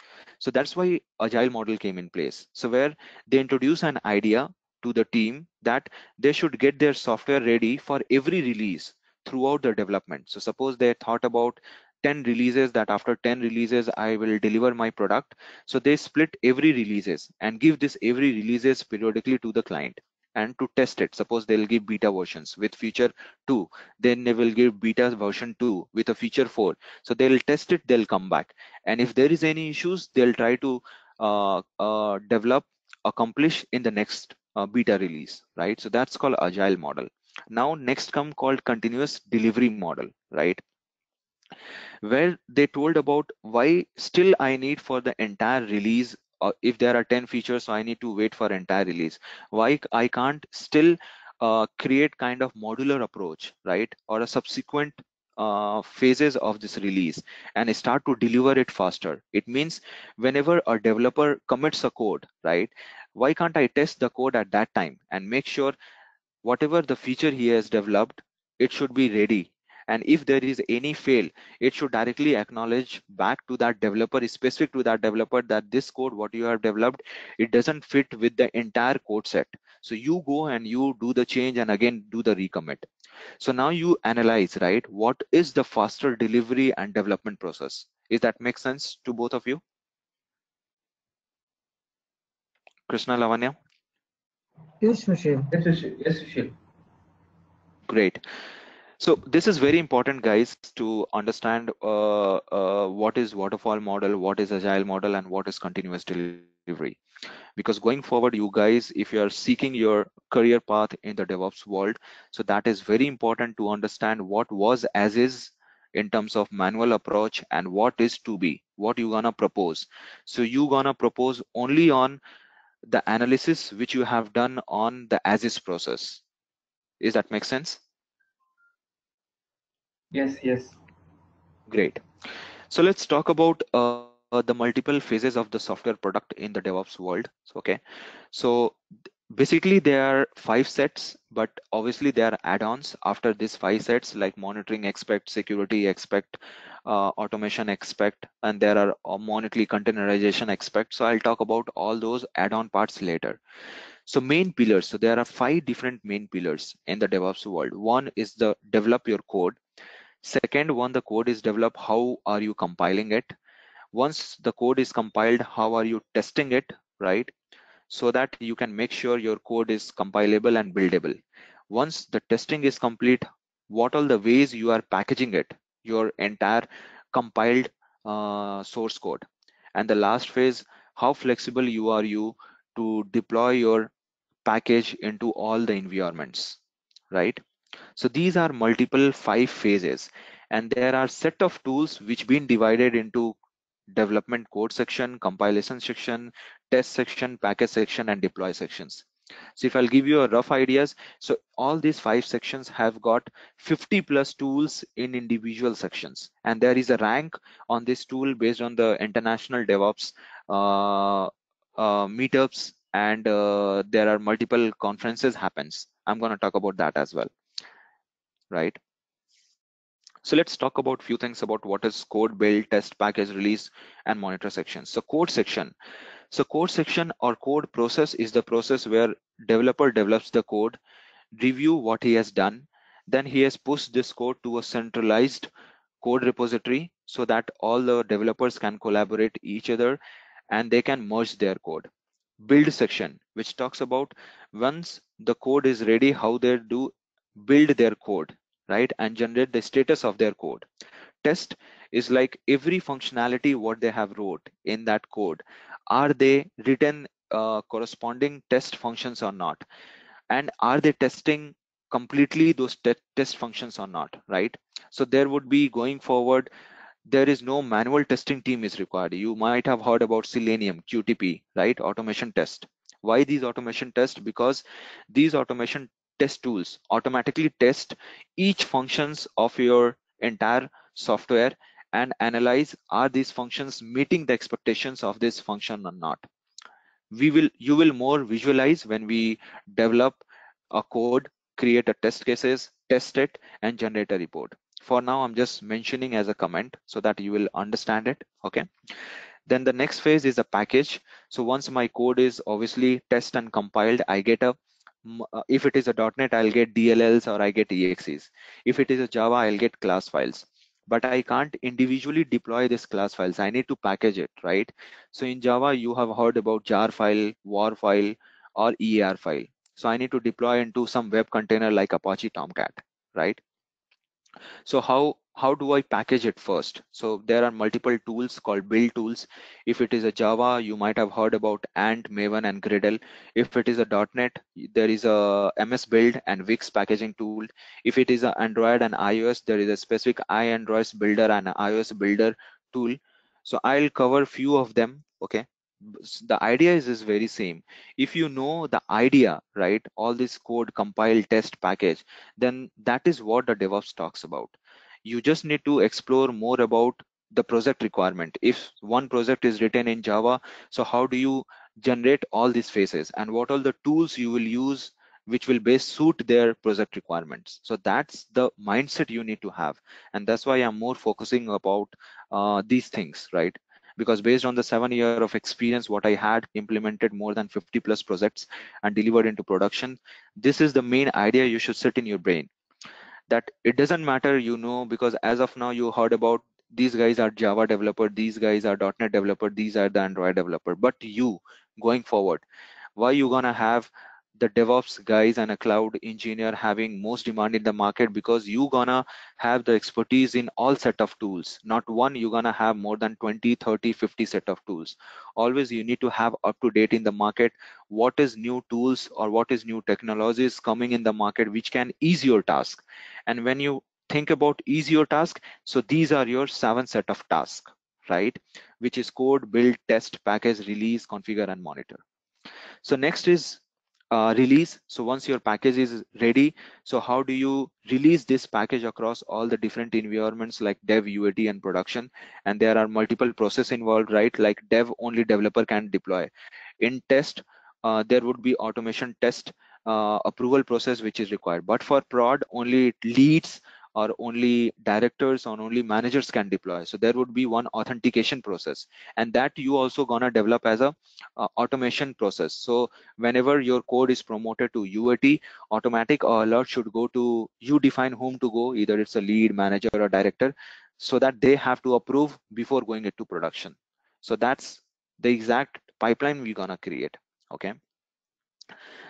So that's why agile model came in place. So where they introduce an idea to the team that they should get their software ready for every release throughout the development. So suppose they thought about 10 releases that after 10 releases i will deliver my product. So they split every releases and give this every releases periodically to the client and to test it. Suppose they'll give beta versions with feature 2 then they will give beta version 2 with a feature 4 so they'll test it they'll come back. And if there is any issues they'll try to uh, uh, develop accomplish in the next uh, beta release right? So that's called agile model. Now next come called continuous delivery model right? Where they told about why still i need for the entire release uh, if there are 10 features so i need to wait for entire release. Why i can't still uh, create kind of modular approach right or a subsequent uh, phases of this release and start to deliver it faster? It means whenever a developer commits a code right why can't i test the code at that time and make sure whatever the feature he has developed it should be ready and if there is any fail it should directly acknowledge back to that developer specific to that developer that this code what you have developed it doesn't fit with the entire code set so you go and you do the change and again do the recommit so now you analyze right what is the faster delivery and development process is that make sense to both of you krishna lavanya Yes, Sushil. Yes, Sushil. Yes, Sushil. great so this is very important guys to understand uh, uh, what is waterfall model what is agile model and what is continuous delivery. Because going forward you guys if you are seeking your career path in the devops world so that is very important to understand what was as is in terms of manual approach and what is to be what you gonna propose. So you gonna propose only on the analysis which you have done on the as is process. Is that make sense? Yes, yes. Great. So let's talk about uh, the multiple phases of the software product in the DevOps world. So, okay. So basically there are five sets, but obviously there are add-ons after these five sets like monitoring expect, security expect, uh, automation expect, and there are uh, monitoring containerization expect. So I'll talk about all those add-on parts later. So main pillars. So there are five different main pillars in the DevOps world. One is the develop your code. Second one, the code is developed. How are you compiling it? Once the code is compiled, how are you testing it, right? So that you can make sure your code is compilable and buildable. Once the testing is complete, what are the ways you are packaging it, your entire compiled uh, source code. And the last phase, how flexible you are you to deploy your package into all the environments, right? So these are multiple five phases and there are set of tools which been divided into development code section, compilation section, test section, package section, and deploy sections. So if I'll give you a rough ideas, so all these five sections have got 50 plus tools in individual sections. And there is a rank on this tool based on the international DevOps uh, uh, meetups and uh, there are multiple conferences happens. I'm going to talk about that as well right? So let's talk about few things about what is code build, test, package, release, and monitor sections. So code section. So code section or code process is the process where developer develops the code, review what he has done, then he has pushed this code to a centralized code repository so that all the developers can collaborate each other and they can merge their code. Build section, which talks about once the code is ready, how they do build their code right and generate the status of their code. Test is like every functionality what they have wrote in that code. Are they written uh, corresponding test functions or not? And are they testing completely those te test functions or not right? So there would be going forward there is no manual testing team is required. You might have heard about selenium qtp right? Automation test. Why these automation tests? Because these automation test tools. Automatically test each functions of your entire software and analyze are these functions meeting the expectations of this function or not. We will you will more visualize when we develop a code create a test cases test it and generate a report. For now i'm just mentioning as a comment so that you will understand it okay? Then the next phase is a package. So once my code is obviously test and compiled i get a Uh, if it is a .NET, I'll get DLLs or I get EXEs. If it is a Java, I'll get class files. But I can't individually deploy this class files. I need to package it, right? So in Java, you have heard about jar file, war file, or EAR file. So I need to deploy into some web container like Apache Tomcat, right? So how how do I package it first? So there are multiple tools called build tools. If it is a Java, you might have heard about Ant, Maven, and Gradle. If it is a .NET, there is a MS Build and Wix packaging tool. If it is an Android and iOS, there is a specific iAndroid Builder and iOS Builder tool. So I'll cover few of them. Okay. The idea is, is very same. If you know the idea, right, all this code compile test package, then that is what the DevOps talks about. You just need to explore more about the project requirement. If one project is written in java so how do you generate all these phases and what are the tools you will use which will best suit their project requirements? So that's the mindset you need to have. And that's why i'm more focusing about uh, these things right because based on the seven year of experience what i had implemented more than 50 plus projects and delivered into production this is the main idea you should sit in your brain. That it doesn't matter you know because as of now you heard about these guys are java developer these guys are. Net developer these are the android developer. But you going forward why you gonna have the DevOps guys and a cloud engineer having most demand in the market because you gonna have the expertise in all set of tools. Not one, you're gonna have more than 20, 30, 50 set of tools. Always you need to have up to date in the market. What is new tools or what is new technologies coming in the market which can ease your task. And when you think about ease your task, so these are your seven set of tasks, right? Which is code, build, test, package, release, configure, and monitor. So next is uh, release. So once your package is ready so how do you release this package across all the different environments like dev uat and production? And there are multiple process involved right? Like dev only developer can deploy. In test uh, there would be automation test uh, approval process which is required. But for prod only it leads or only directors or only managers can deploy. So there would be one authentication process. And that you also gonna develop as a uh, automation process. So whenever your code is promoted to uat automatic alert should go to you define whom to go either it's a lead manager or director so that they have to approve before going into production. So that's the exact pipeline we're gonna create okay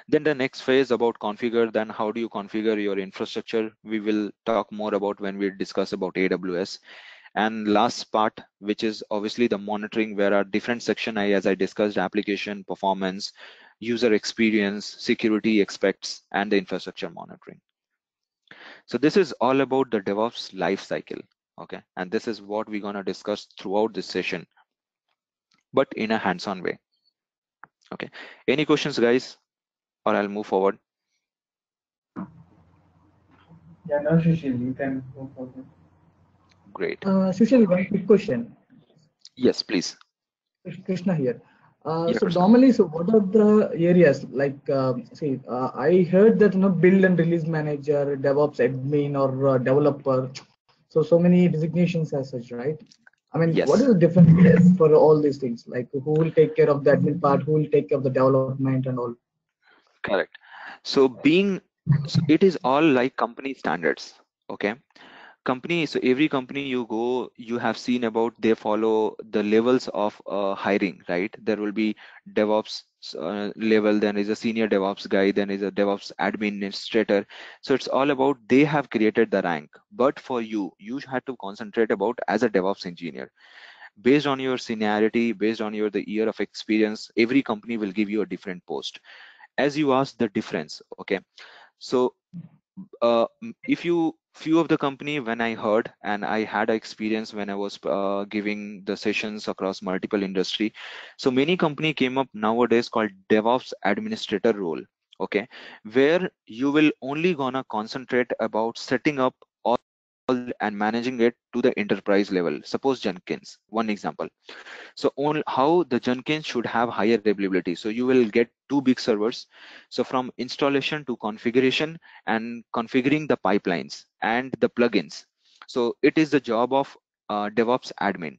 then the next phase about configure then how do you configure your infrastructure? We will talk more about when we discuss about aws and last part which is obviously the monitoring where are different section I, as i discussed application performance user experience security aspects and the infrastructure monitoring. So this is all about the devops life cycle okay? And this is what we're going to discuss throughout this session but in a hands-on way okay? Any questions guys or I'll move forward. Yeah, no, Sushil, you can go forward. Great. Uh, Sushil, one quick question. Yes, please. Krishna here. Uh, Yeah, so Krishna. normally, so what are the areas like? um see, uh, I heard that you know, build and release manager, DevOps admin, or uh, developer. So so many designations as such, right? I mean, Yes. what is the difference for all these things? Like, who will take care of the admin part? Who will take care of the development and all? Correct. So being, so it is all like company standards. Okay. Company, so every company you go, you have seen about they follow the levels of uh, hiring, right? There will be DevOps uh, level, then is a senior DevOps guy, then is a DevOps administrator. So it's all about they have created the rank. But for you, you had to concentrate about as a DevOps engineer. Based on your seniority, based on your the year of experience, every company will give you a different post as you asked the difference okay? So uh, if you few of the company when i heard and i had experience when i was uh, giving the sessions across multiple industry so many company came up nowadays called devops administrator role okay? Where you will only gonna concentrate about setting up and managing it to the enterprise level. Suppose jenkins one example. So on how the jenkins should have higher availability. So you will get two big servers. So from installation to configuration and configuring the pipelines and the plugins. So it is the job of uh, devops admin.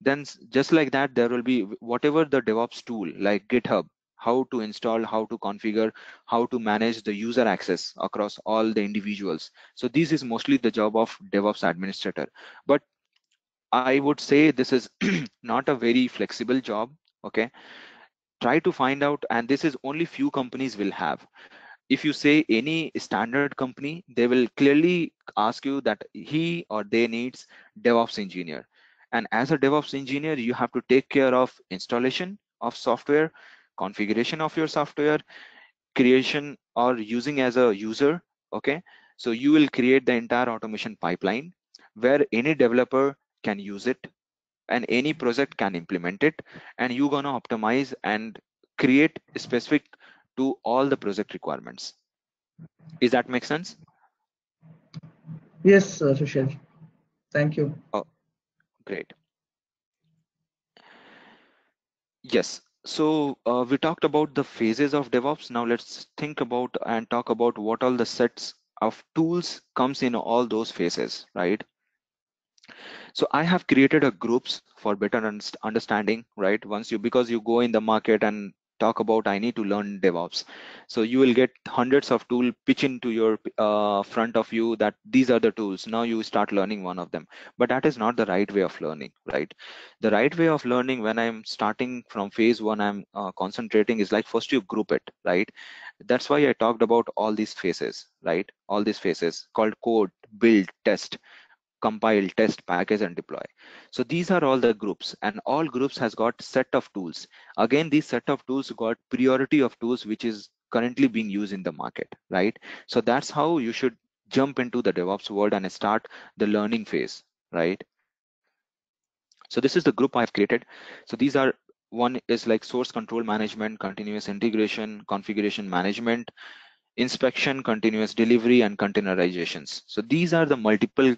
Then just like that there will be whatever the devops tool like github how to install how to configure how to manage the user access across all the individuals so this is mostly the job of devops administrator but I would say this is not a very flexible job. Okay. Try to find out, and this is only few companies will have. If you say any standard company, they will clearly ask you that he or they needs DevOps engineer. And as a DevOps engineer, you have to take care of installation of software, configuration of your software, creation or using as a user. Okay. So you will create the entire automation pipeline where any developer can use it and any project can implement it and you're gonna optimize and create specific to all the project requirements is that make sense Yes, uh, Sushil. Thank you. oh great yes so uh, we talked about the phases of devops. Now let's think about and talk about what all the sets of tools comes in all those phases right? So i have created a groups for better understanding right? Once you because you go in the market and talk about i need to learn devops. So you will get hundreds of tool pitch into your uh, front of you that these are the tools. Now you start learning one of them. But that is not the right way of learning right? The right way of learning when i'm starting from phase one i'm uh, concentrating is like first you group it right? That's why i talked about all these phases right? All these phases called code build test compile test package and deploy. So these are all the groups and all groups has got set of tools. Again these set of tools got priority of tools which is currently being used in the market right? So that's how you should jump into the devops world and start the learning phase right? So this is the group i've created. So these are one is like source control management, continuous integration, configuration management, inspection, continuous delivery, and containerizations. So these are the multiple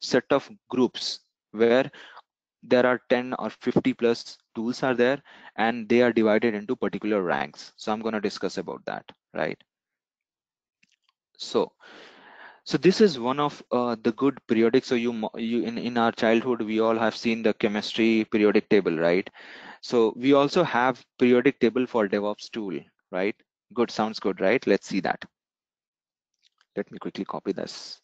set of groups where there are 10 or 50 plus tools are there and they are divided into particular ranks. So I'm going to discuss about that, right? So, so this is one of uh, the good periodic. So you, you in, in our childhood, we all have seen the chemistry periodic table, right? So we also have periodic table for DevOps tool, right? Good, sounds good, right? Let's see that. Let me quickly copy this.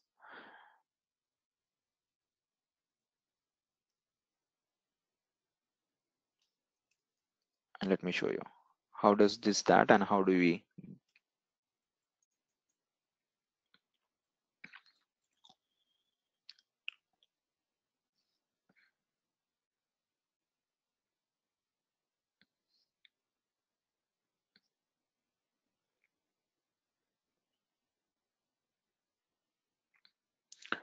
And let me show you. How does this that and how do we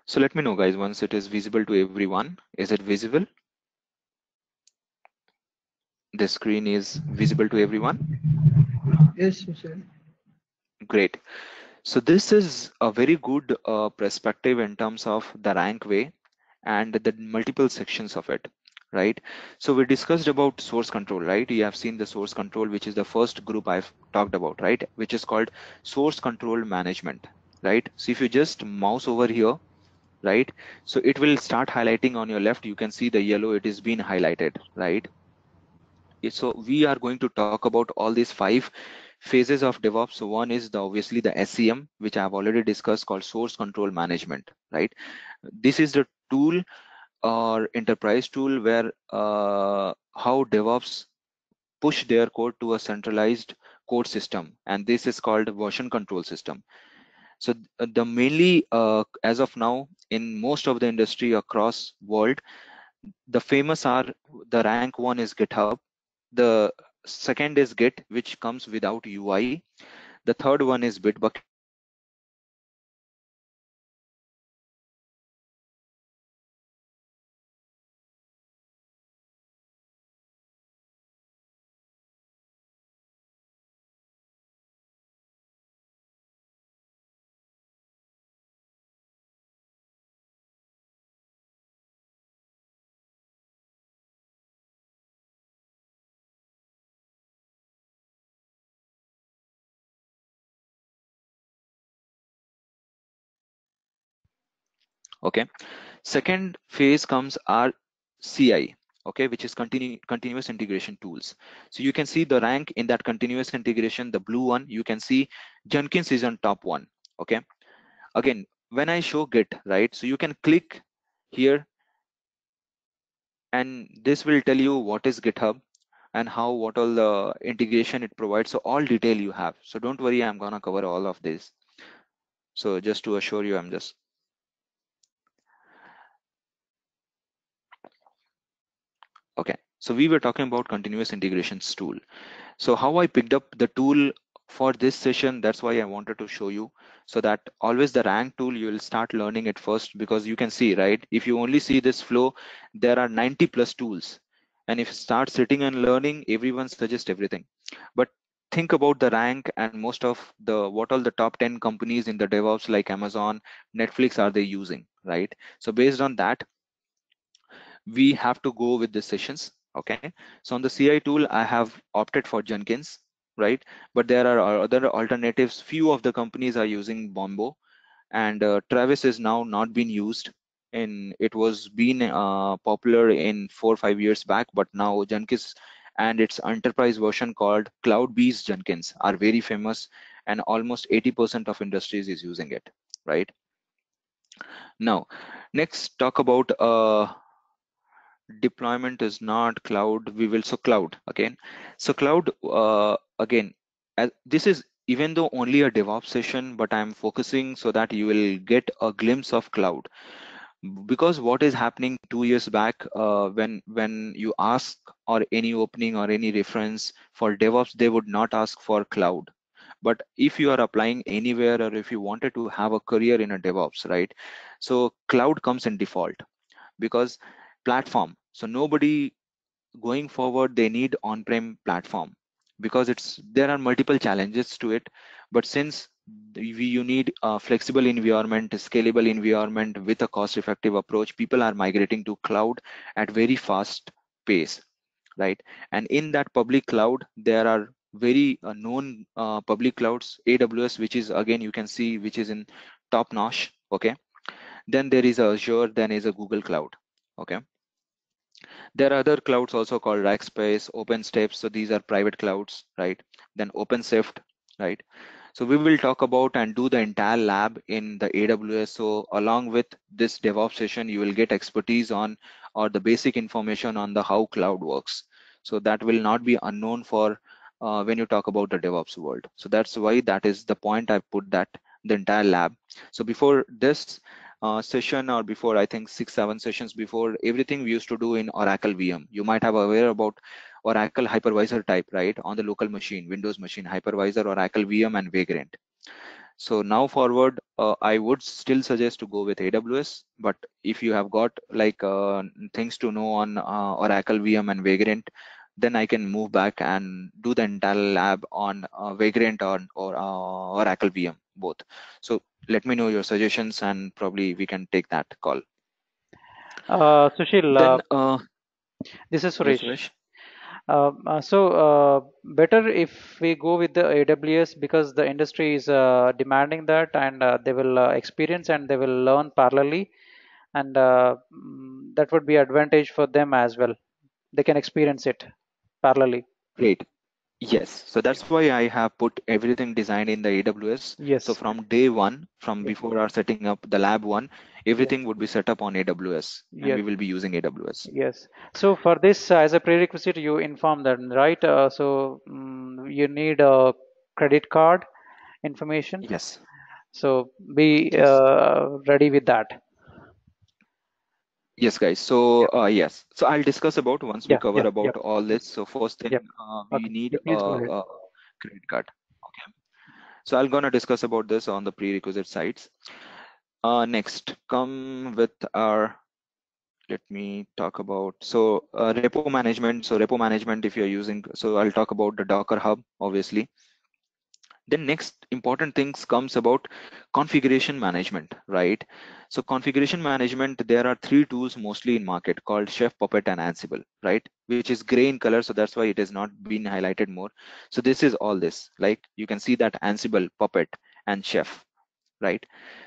So let me know guys once it is visible to everyone. Is it visible? The screen is visible to everyone? Yes, sir. Great. So this is a very good uh, perspective in terms of the rank way and the multiple sections of it, right? So we discussed about source control, right? You have seen the source control, which is the first group I've talked about, right? Which is called source control management, right? So if you just mouse over here, right? So it will start highlighting on your left. You can see the yellow, it is being highlighted, right? So we are going to talk about all these five phases of DevOps. So one is the obviously the SCM, which I have already discussed called source control management, right? This is the tool or enterprise tool where uh, how DevOps push their code to a centralized code system. And this is called version control system. So uh, the mainly uh, as of now in most of the industry across world, the famous are the rank one is GitHub. The second is Git, which comes without UI. The third one is Bitbucket. Okay. Second phase comes our CI, okay, which is continu continuous integration tools. So you can see the rank in that continuous integration, the blue one, you can see Jenkins is on top one, okay. Again, when I show Git, right, so you can click here and this will tell you what is GitHub and how what all the integration it provides. So all detail you have. So don't worry, I'm gonna cover all of this. So just to assure you, I'm just Okay, so we were talking about continuous integrations tool. So how I picked up the tool for this session, that's why I wanted to show you so that always the rank tool, you will start learning it first because you can see, right? If you only see this flow, there are 90 plus tools. And if you start sitting and learning, everyone suggests everything. But think about the rank and most of the what all the top 10 companies in the DevOps like Amazon, Netflix are they using, right? So based on that, we have to go with the sessions okay? So on the ci tool i have opted for jenkins right? But there are other alternatives. Few of the companies are using bamboo and uh, travis is now not being used in it was been uh, popular in four or five years back but now jenkins and its enterprise version called cloudbees jenkins are very famous and almost 80 percent of industries is using it right? Now next talk about uh, deployment is not cloud we will so cloud again so cloud uh, again as this is even though only a devops session but i'm focusing so that you will get a glimpse of cloud. Because what is happening two years back uh, when when you ask or any opening or any reference for devops they would not ask for cloud. But if you are applying anywhere or if you wanted to have a career in a devops right? So cloud comes in default. Because platform. So nobody going forward they need on-prem platform because it's there are multiple challenges to it. But since we, you need a flexible environment scalable environment with a cost effective approach people are migrating to cloud at very fast pace right? And in that public cloud there are very uh, known uh, public clouds aws which is again you can see which is in top notch okay? Then there is azure then is a google cloud okay there are other clouds also called rackspace openstack so these are private clouds right? Then openshift right? So we will talk about and do the entire lab in the aws so along with this devops session you will get expertise on or the basic information on the how cloud works. So that will not be unknown for uh, when you talk about the devops world. So that's why that is the point i put that the entire lab. So before this uh, session or before i think six seven sessions before everything we used to do in oracle vm you might have aware about oracle hypervisor type right on the local machine windows machine hypervisor oracle vm and vagrant. So now forward uh, i would still suggest to go with aws but if you have got like uh, things to know on uh, oracle vm and vagrant then i can move back and do the entire lab on uh, vagrant or, or uh, oracle vm both. So let me know your suggestions and probably we can take that call Uh, Sushil, uh, then uh, this is Suresh. Suresh? Uh, uh, so uh, better if we go with the AWS because the industry is uh, demanding that and uh, they will uh, experience and they will learn parallelly and uh, mm, that would be advantage for them as well. They can experience it parallelly. great yes so that's why i have put everything designed in the aws Yes. so from day one from Yes. before our setting up the lab one everything would be set up on aws and Yes. we will be using aws Yes. So for this, uh, as a prerequisite, you inform them, right? Uh, so mm you need a credit card information. yes So be yes uh, ready with that. Yes guys. So uh, yes. So i'll discuss about once we cover yeah, about yeah, all this. So first thing yeah. uh, we Okay. need a credit card. Okay. So i'm gonna discuss about this on the prerequisite sites. Uh next come with our let me talk about so uh, repo management. So repo management if you're using so i'll talk about the docker hub obviously then next important things comes about configuration management right? So configuration management there are three tools mostly in market called chef puppet and ansible right? Which is gray in color so that's why it has not been highlighted more. So this is all this like you can see that ansible puppet and chef right?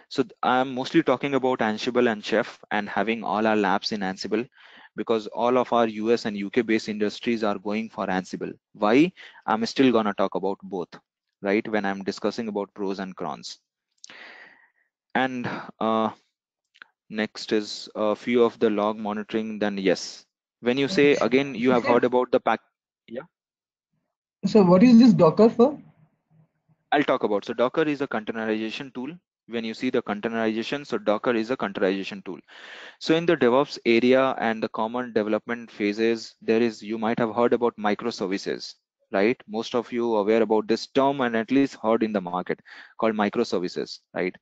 So i'm mostly talking about ansible and chef and having all our labs in ansible because all of our us and uk based industries are going for ansible. Why? I'm still gonna talk about both right when i'm discussing about pros and cons. And uh, next is a few of the log monitoring then yes. When you say again you have heard about the pack yeah. So what is this Docker for? i'll talk about so docker is a containerization tool. When you see the containerization so docker is a containerization tool. So in the devops area and the common development phases there is you might have heard about microservices right? Most of you aware about this term and at least heard in the market called microservices right?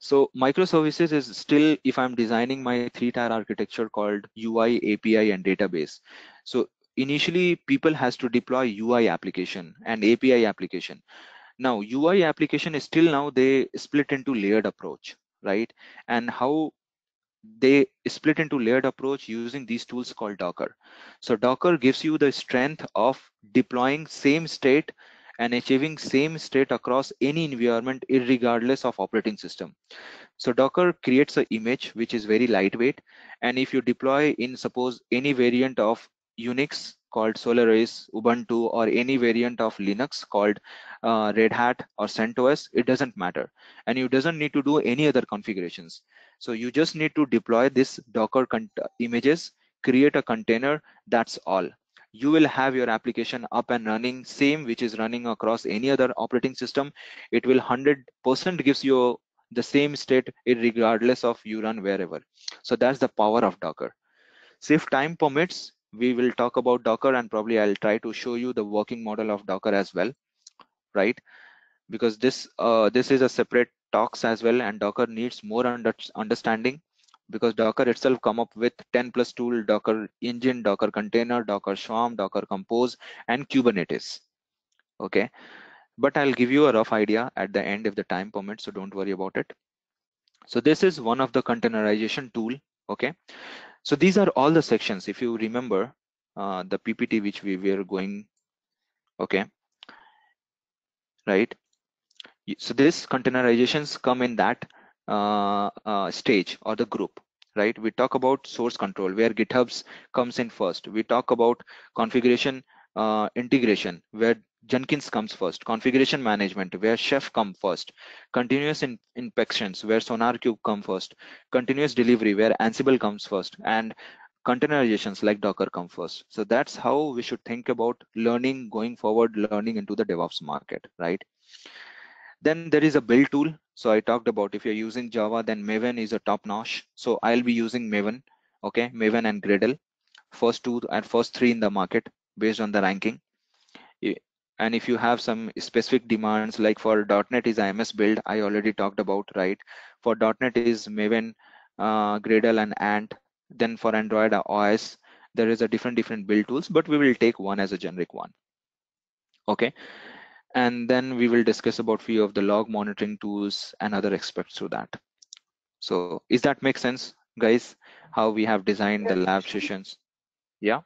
So microservices is still if i'm designing my three tier architecture called ui api and database. So initially people has to deploy ui application and api application. Now ui application is still now they split into layered approach right? And how they split into layered approach using these tools called docker. So docker gives you the strength of deploying same state and achieving same state across any environment regardless of operating system. So docker creates an image which is very lightweight and if you deploy in suppose any variant of unix called solaris ubuntu or any variant of linux called uh, red hat or centos it doesn't matter. And you doesn't need to do any other configurations so you just need to deploy this docker images create a container that's all. You will have your application up and running same which is running across any other operating system. It will 100% gives you the same state regardless of you run wherever. So that's the power of docker. So if time permits we will talk about docker and probably i'll try to show you the working model of docker as well right? Because this uh, this is a separate talks as well and docker needs more under, understanding because Docker itself come up with 10 plus tool, Docker engine, Docker container, Docker Swarm, Docker Compose, and Kubernetes. Okay, but I'll give you a rough idea at the end if the time permits, so don't worry about it. So this is one of the containerization tool. Okay, so these are all the sections. If you remember uh, the PPT which we were going, okay, right. So this containerizations come in that uh, uh, stage or the group, right? We talk about source control where GitHub's comes in first. We talk about configuration uh, integration where Jenkins comes first, configuration management where Chef come first, continuous in inspections where SonarQube come first, continuous delivery where Ansible comes first, and containerizations like Docker come first. So that's how we should think about learning going forward, learning into the DevOps market, right? Then there is a build tool. So I talked about if you're using Java, then Maven is a top notch. So I'll be using Maven, okay, Maven and Gradle, first two and first three in the market based on the ranking. And if you have some specific demands, like for .NET is IMS build, I already talked about, right? For .NET is Maven, uh, Gradle, and Ant. Then for Android OS, there is a different different build tools, but we will take one as a generic one. Okay, and then we will discuss about few of the log monitoring tools and other aspects to that. So, is that make sense, guys? How we have designed the lab sessions? Yeah.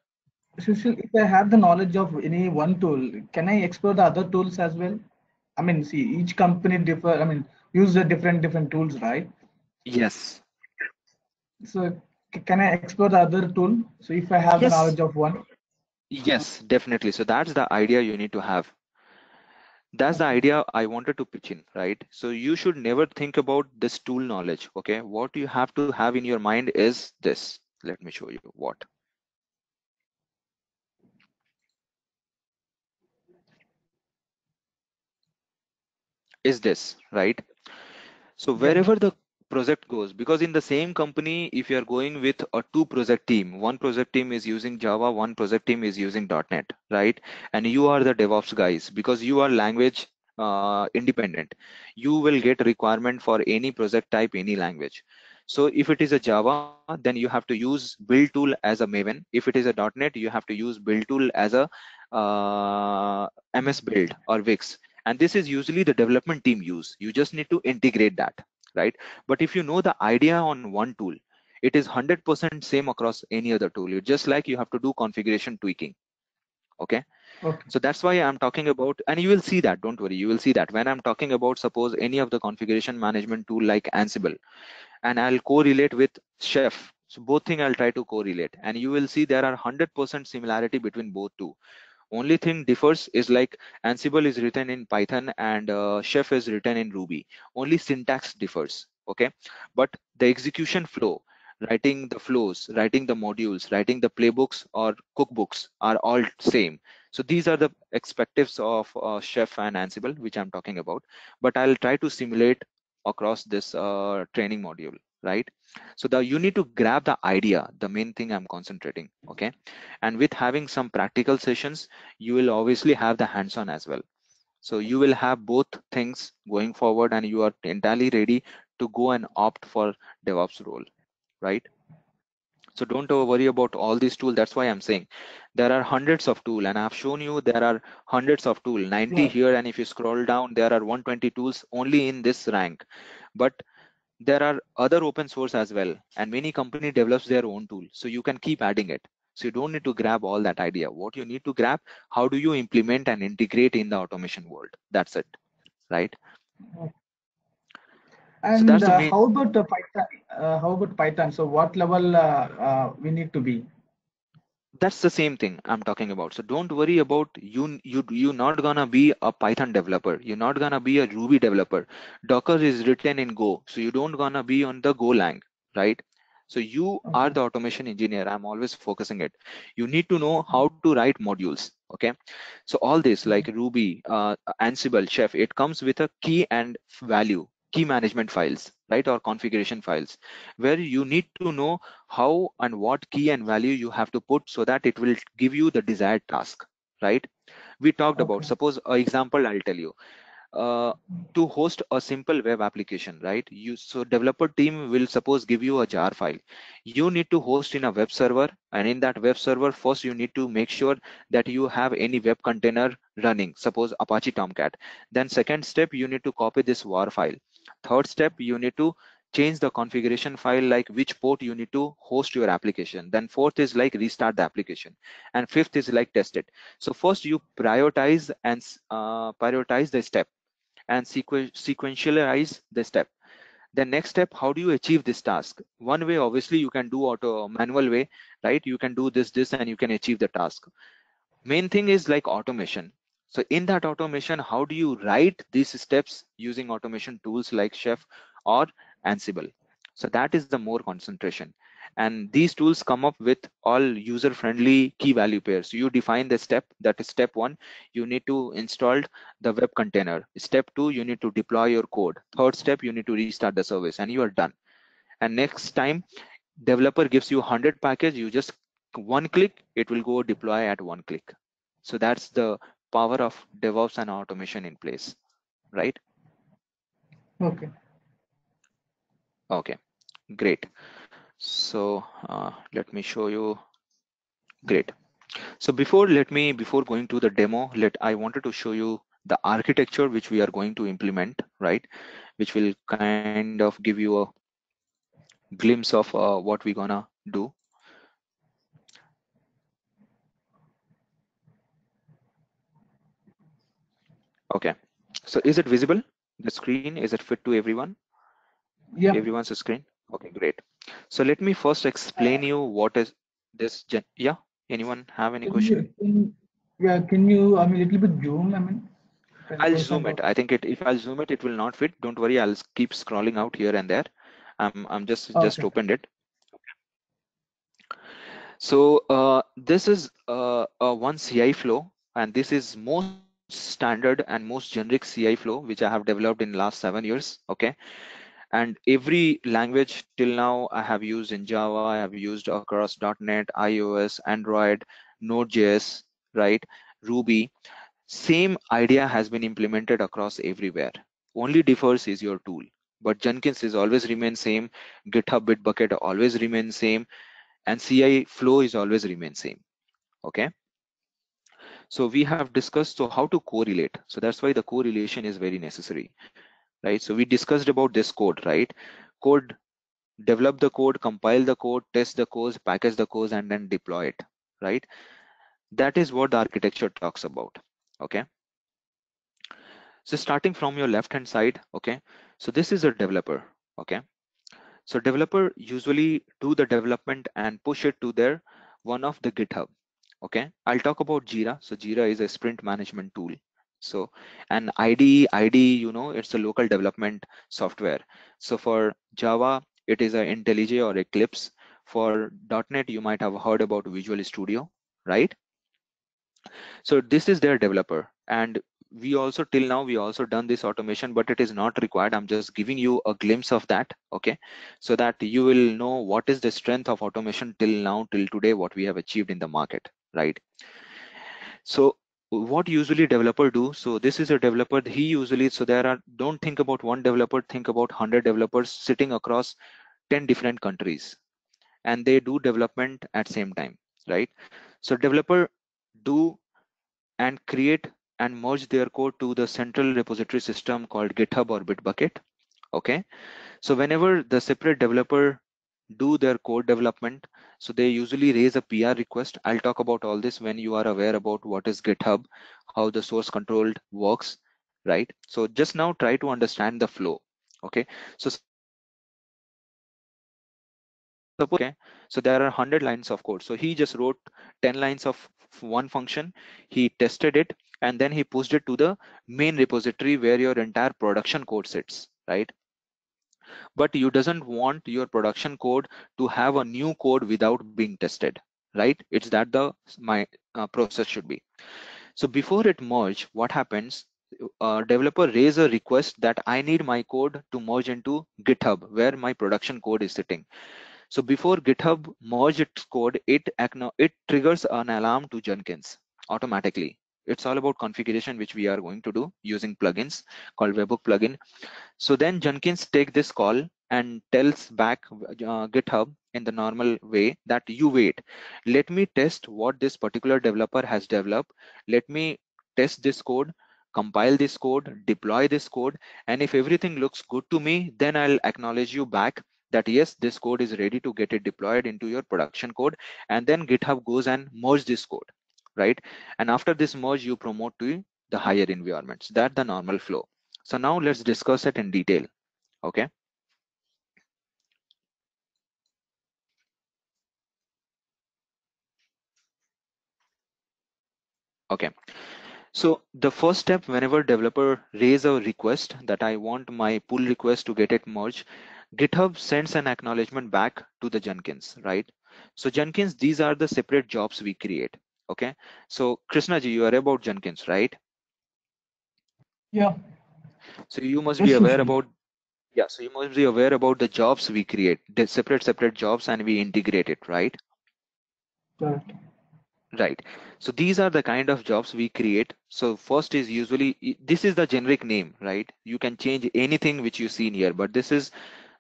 Sushil, if I have the knowledge of any one tool, can I explore the other tools as well? I mean, see, each company differ. I mean, use the different different tools, right? Yes. So, can I explore the other tool? So, if I have yes. the knowledge of one. Yes, definitely. So that's the idea you need to have. That's the idea I wanted to pitch in, right? So you should never think about this tool knowledge. Okay, what you have to have in your mind is this. Let me show you what. is this right so wherever the project goes. Because in the same company if you are going with a two project team one project team is using java one project team is using. Net right? And you are the devops guys. Because you are language uh, independent you will get requirement for any project type any language. So if it is a java then you have to use build tool as a maven. If it is a. Net you have to use build tool as a uh, ms build or wix. And this is usually the development team use. You just need to integrate that right? But if you know the idea on one tool it is 100% same across any other tool. You just like you have to do configuration tweaking okay? Okay. So that's why i'm talking about and you will see that don't worry you will see that. When i'm talking about suppose any of the configuration management tool like ansible and i'll correlate with chef so both thing i'll try to correlate. And you will see there are 100% similarity between both two only thing differs is like ansible is written in python and uh, chef is written in ruby. Only syntax differs okay? But the execution flow writing the flows writing the modules writing the playbooks or cookbooks are all same. So these are the expectives of uh, chef and ansible which i'm talking about. But i'll try to simulate across this uh, training module right? So the you need to grab the idea the main thing i'm concentrating okay? And with having some practical sessions you will obviously have the hands-on as well. So you will have both things going forward and you are entirely ready to go and opt for devops role right? So don't worry about all these tools. That's why i'm saying there are hundreds of tool and i've shown you there are hundreds of tool 90 Yeah. here and if you scroll down there are 120 tools only in this rank. But there are other open source as well and many company develops their own tool so you can keep adding it so you don't need to grab all that idea what you need to grab how do you implement and integrate in the automation world that's it right And the uh, how about uh, Python? Uh, how about Python? So what level uh, uh, we need to be? That's the same thing i'm talking about. So don't worry about you you you're not gonna be a python developer. You're not gonna be a ruby developer. Docker is written in go so you don't gonna be on the golang right? So you are the automation engineer. I'm always focusing it. You need to know how to write modules okay? So all this like ruby uh, ansible chef it comes with a key and value key management files right or configuration files where you need to know how and what key and value you have to put so that it will give you the desired task right? We talked about suppose an example i'll tell you. Uh, to host a simple web application right you so developer team will suppose give you a jar file. You need to host in a web server and in that web server first you need to make sure that you have any web container running suppose apache tomcat. Then second step you need to copy this war file third step you need to change the configuration file like which port you need to host your application. Then fourth is like restart the application. And fifth is like test it. So first you prioritize and uh, prioritize the step and sequ sequentialize the step. The next step how do you achieve this task? One way obviously you can do auto manual way right? You can do this this and you can achieve the task. Main thing is like automation so in that automation how do you write these steps using automation tools like chef or Ansible. So that is the more concentration. And these tools come up with all user-friendly key value pairs. So you define the step, that is step one, you need to install the web container. Step two, you need to deploy your code. Third step, you need to restart the service and you are done. And next time, developer gives you 100 package, you just one click, it will go deploy at one click. So that's the power of DevOps and automation in place, right? Okay. Okay, great. So uh, let me show you. Great. So before let me before going to the demo, let I wanted to show you the architecture which we are going to implement, right? Which will kind of give you a glimpse of uh, what we're gonna do. Okay. So is it visible? The screen is it fit to everyone? Yeah. everyone's screen okay great so let me first explain you what is this gen yeah anyone have any Can question you- can- Yeah, can you, I mean, a little bit zoom, I mean? i'll zoom it i think it if i'll zoom it it will not fit don't worry i'll keep scrolling out here and there i'm i'm just just opened it so uh, this is uh, uh, one ci flow and this is most standard and most generic ci flow which i have developed in last seven years okay? And every language till now i have used in java i have used across. Net ios android node.js right? Ruby. Same idea has been implemented across everywhere. Only differs is your tool. But jenkins is always remain same. Github bitbucket always remain same. And ci flow is always remain same. Okay so we have discussed so how to correlate. So that's why the correlation is very necessary right? So we discussed about this code right? Code develop the code compile the code test the code package the code and then deploy it right? That is what the architecture talks about okay? So starting from your left hand side okay? So this is a developer okay? So developer usually do the development and push it to their one of the github okay i'll talk about jira so jira is a sprint management tool so an IDE, IDE, you know, it's a local development software. So for Java, it is a IntelliJ or Eclipse. For .NET, you might have heard about Visual Studio, right? So this is their developer. And we also, till now, we also done this automation, but it is not required. I'm just giving you a glimpse of that, okay? So that you will know what is the strength of automation till now, till today, what we have achieved in the market, right? So what usually developer do so this is a developer he usually so there are don't think about one developer think about 100 developers sitting across 10 different countries. And they do development at same time right? So developer do and create and merge their code to the central repository system called github or bitbucket okay? So whenever the separate developer do their code development. So they usually raise a pr request. I'll talk about all this when you are aware about what is github how the source controlled works right? So just now try to understand the flow okay? So okay? So there are 100 lines of code. So he just wrote 10 lines of one function. He tested it and then he pushed it to the main repository where your entire production code sits right but you doesn't want your production code to have a new code without being tested right? It's that the my uh, process should be. So before it merge what happens? Uh, developer raise a request that i need my code to merge into github where my production code is sitting. So before github merge its code it it triggers an alarm to jenkins automatically it's all about configuration which we are going to do using plugins called webhook plugin. So then jenkins take this call and tells back uh, github in the normal way that you wait. Let me test what this particular developer has developed. Let me test this code compile this code deploy this code. And if everything looks good to me then i'll acknowledge you back that yes this code is ready to get it deployed into your production code. And then github goes and merge this code right? And after this merge you promote to the higher environments. That the normal flow. So now let's discuss it in detail okay? Okay. So the first step whenever developer raise a request that i want my pull request to get it merged github sends an acknowledgement back to the jenkins right? So jenkins these are the separate jobs we create okay. So krishna ji you are about jenkins right? Yeah. so you must be aware about yeah so you must be aware about the jobs we create the separate separate jobs and we integrate it right? Correct. right. So these are the kind of jobs we create. So first is usually this is the generic name right? You can change anything which you see in here but this is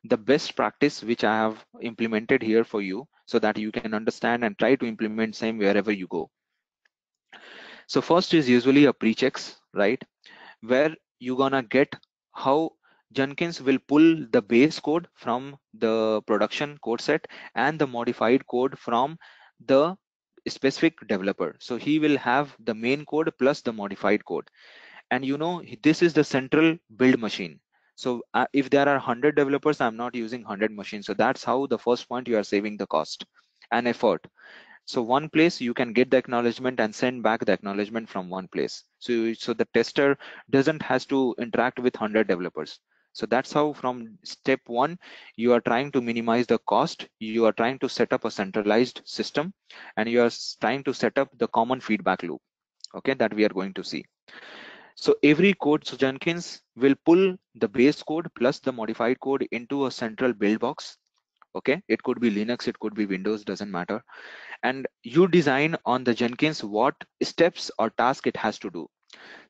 the best practice which i have implemented here for you so that you can understand and try to implement same wherever you go so first is usually a pre-checks right where you gonna get how Jenkins will pull the base code from the production code set and the modified code from the specific developer. So he will have the main code plus the modified code. And you know, this is the central build machine. So uh, if there are 100 developers, I'm not using 100 machines. So that's how the first point you are saving the cost and effort. So one place you can get the acknowledgement and send back the acknowledgement from one place. So, so the tester doesn't has to interact with 100 developers. So that's how from step one, you are trying to minimize the cost. You are trying to set up a centralized system and you are trying to set up the common feedback loop. Okay, that we are going to see. So every code, so Jenkins will pull the base code plus the modified code into a central build box. Okay, it could be Linux, it could be Windows, doesn't matter. And you design on the Jenkins what steps or task it has to do.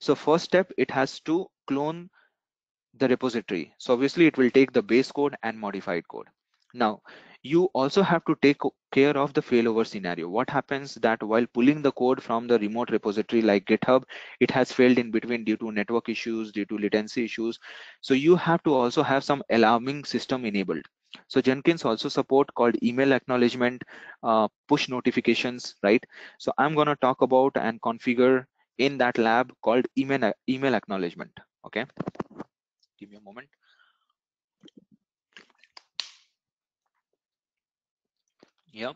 So first step, it has to clone the repository. So obviously it will take the base code and modified code. Now, you also have to take care of the failover scenario. What happens that while pulling the code from the remote repository like GitHub, it has failed in between due to network issues, due to latency issues. So you have to also have some alarming system enabled. So Jenkins also support called email acknowledgement, uh, push notifications, right? So I'm gonna talk about and configure in that lab called email email acknowledgement. Okay, give me a moment. Yeah.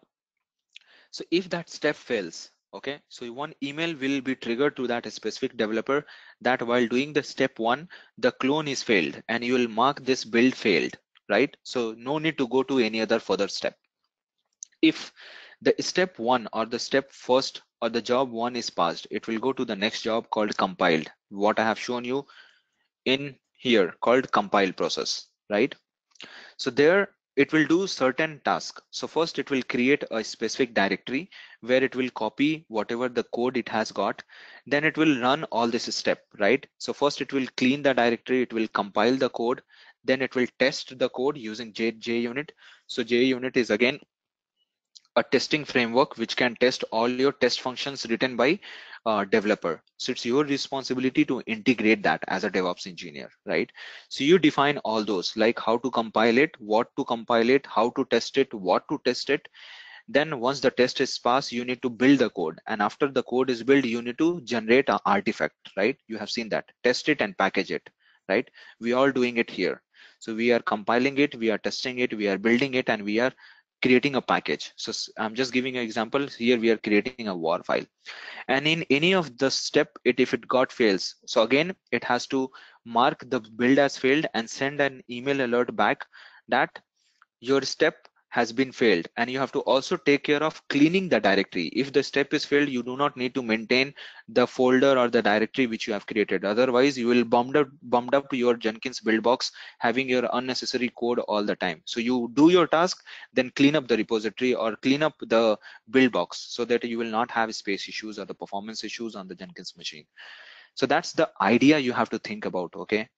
So if that step fails, okay, so one email will be triggered to that specific developer that while doing the step one, the clone is failed and you will mark this build failed, right? So no need to go to any other further step. If the step one or the step first or the job one is passed, it will go to the next job called compiled. What I have shown you in here called compile process, right? So there it will do certain task. So first it will create a specific directory where it will copy whatever the code it has got. Then it will run all this step, right? So first it will clean the directory, it will compile the code, then it will test the code using J, JUnit. So JUnit is again a testing framework which can test all your test functions written by uh, developer. So it's your responsibility to integrate that as a DevOps engineer, right? So you define all those like how to compile it, what to compile it, how to test it, what to test it. Then once the test is passed, you need to build the code. And after the code is built, you need to generate an artifact, right? You have seen that. Test it and package it, right? We are doing it here. So we are compiling it, we are testing it, we are building it, and we are creating a package. So I'm just giving an example. Here we are creating a war file. And in any of the step, it if it got fails. So again, it has to mark the build as failed and send an email alert back that your step has been failed. And you have to also take care of cleaning the directory. If the step is failed you do not need to maintain the folder or the directory which you have created. Otherwise you will bummed up bummed up to your jenkins build box having your unnecessary code all the time. So you do your task then clean up the repository or clean up the build box so that you will not have space issues or the performance issues on the jenkins machine. So that's the idea you have to think about okay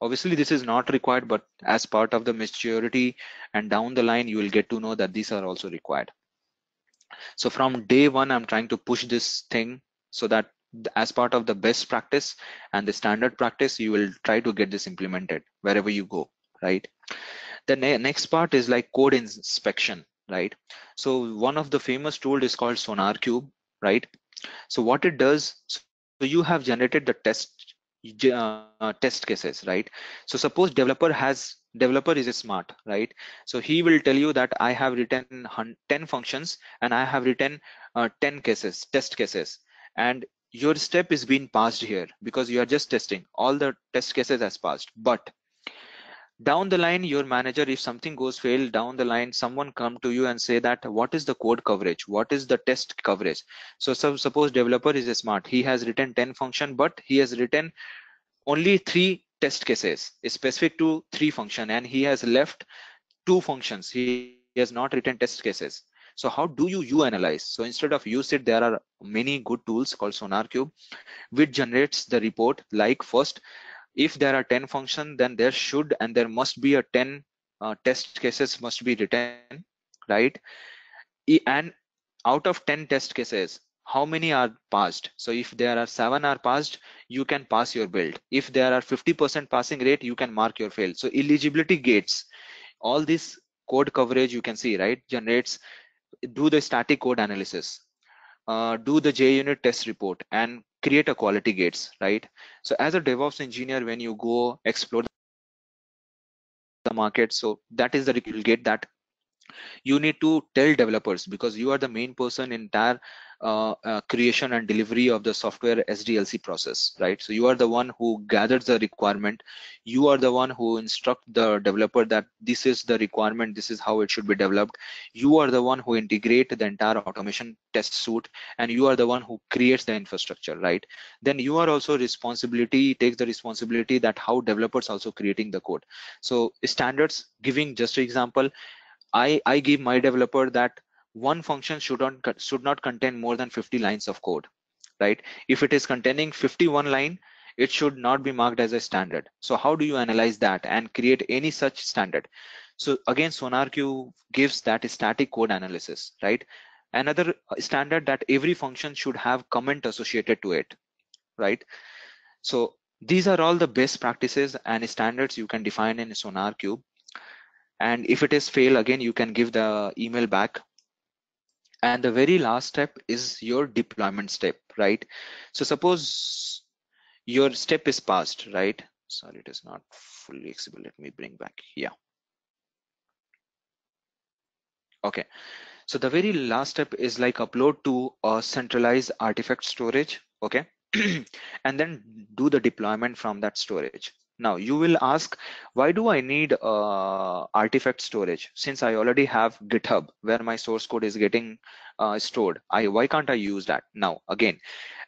obviously this is not required but as part of the maturity and down the line you will get to know that these are also required. So from day one i'm trying to push this thing so that as part of the best practice and the standard practice you will try to get this implemented wherever you go right? The ne next part is like code inspection right? So one of the famous tool is called SonarQube right? So what it does so you have generated the test uh, test cases right? So suppose developer has developer is smart right? So he will tell you that i have written 10 functions and i have written uh, 10 cases test cases. And your step is being passed here because you are just testing. All the test cases has passed. But down the line your manager if something goes fail down the line someone come to you and say that what is the code coverage? What is the test coverage? So, so suppose developer is smart. He has written 10 function but he has written only three test cases specific to three function and he has left two functions. He has not written test cases. So how do you you analyze? So instead of use it there are many good tools called sonarqube which generates the report like first if there are 10 function then there should and there must be a 10 uh, test cases must be written right? And out of 10 test cases how many are passed? So if there are seven are passed you can pass your build. If there are 50 percent passing rate you can mark your fail. So eligibility gates all this code coverage you can see right? Generates do the static code analysis uh, do the JUnit test report and create a quality gates, right? So as a DevOps engineer, when you go explore the market, so that is the you'll get that you need to tell developers because you are the main person in entire uh, uh, creation and delivery of the software SDLC process, right? So you are the one who gathers the requirement. You are the one who instruct the developer that this is the requirement, this is how it should be developed. You are the one who integrate the entire automation test suite, and you are the one who creates the infrastructure, right? Then you are also responsibility, takes the responsibility that how developers also creating the code. So standards, giving just an example, I, I give my developer that one function should not should not contain more than 50 lines of code right? If it is containing 51 line it should not be marked as a standard. So how do you analyze that and create any such standard? So again sonarqube gives that static code analysis right? Another standard that every function should have comment associated to it right? So these are all the best practices and standards you can define in sonarqube and if it is fail again you can give the email back. And the very last step is your deployment step right? So suppose your step is passed right? Sorry it is not fully accessible. Let me bring back here. Okay. So the very last step is like upload to a centralized artifact storage okay? And then do the deployment from that storage now you will ask, why do I need uh, artifact storage? Since I already have GitHub where my source code is getting uh, stored, I why can't I use that? Now again,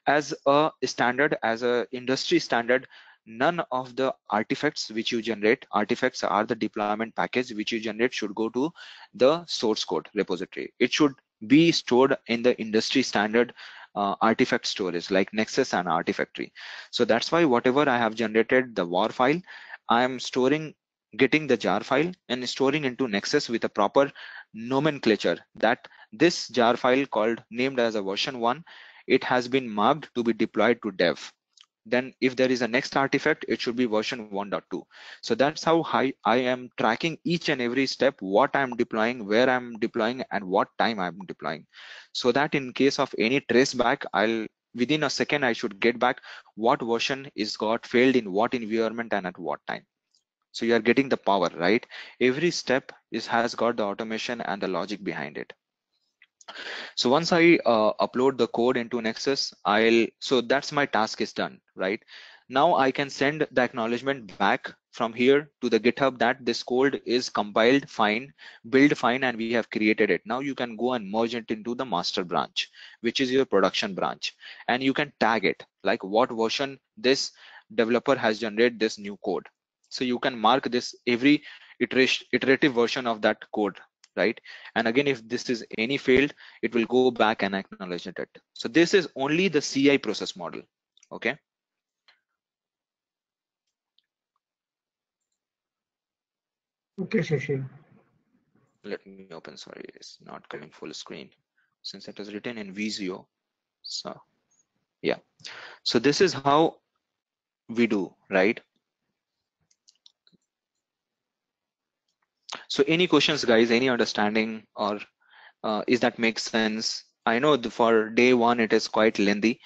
as a standard, as a industry standard, none of the artifacts which you generate, artifacts are the deployment package which you generate should go to the source code repository. It should be stored in the industry standard uh, artifact storage like Nexus and Artifactory. So that's why whatever I have generated the WAR file, I am storing, getting the jar file and storing into Nexus with a proper nomenclature that this jar file called named as a version one, it has been marked to be deployed to dev then if there is a next artifact it should be version 1.2 so that's how I, I am tracking each and every step what i'm deploying where i'm deploying and what time i'm deploying. So that in case of any trace back i'll within a second i should get back what version is got failed in what environment and at what time. So you are getting the power right? Every step is has got the automation and the logic behind it so once I uh, upload the code into Nexus, I'll, so that's my task is done, right? now I can send the acknowledgement back from here to the GitHub that this code is compiled fine, build fine, and we have created it. Now you can go and merge it into the master branch, which is your production branch. And you can tag it like what version this developer has generated this new code. So you can mark this every iteration, iterative version of that code, right? And again, if this is any failed, it will go back and acknowledge it. So this is only the CI process model, okay? Okay, Sushil. let me open sorry it's not coming full screen since it is written in visio so yeah so this is how we do right so any questions guys any understanding or uh, is that makes sense i know for day one it is quite lengthy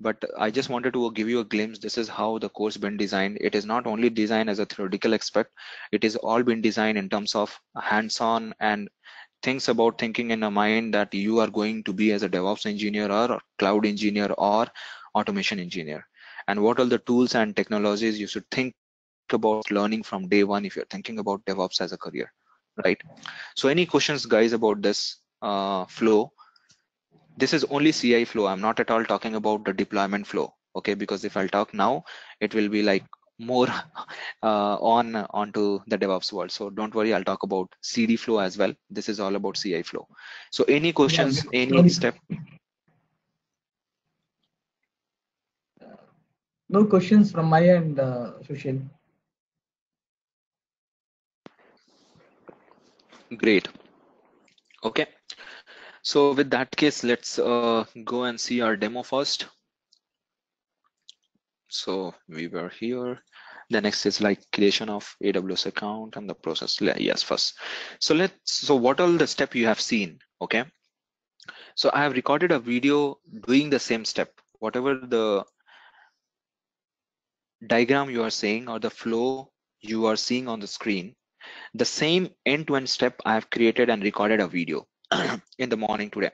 but I just wanted to give you a glimpse. This is how the course been designed. It is not only designed as a theoretical aspect, it is all been designed in terms of hands-on and things about thinking in a mind that you are going to be as a DevOps engineer or cloud engineer or automation engineer. And what are the tools and technologies you should think about learning from day one if you're thinking about DevOps as a career, right? So any questions guys about this uh, flow? this is only CI flow. I'm not at all talking about the deployment flow. Okay, because if I'll talk now, it will be like more uh, on onto the DevOps world. So don't worry, I'll talk about CD flow as well. This is all about CI flow. So any questions, Yeah, any sorry. step? No questions from my end, uh, Sushil. Great. Okay. So with that case, let's uh, go and see our demo first. So we were here. The next is like creation of AWS account and the process. Yes, first. So let's. So what all the step you have seen? Okay. So I have recorded a video doing the same step. Whatever the diagram you are saying or the flow you are seeing on the screen, the same end-to-end step I have created and recorded a video in the morning today.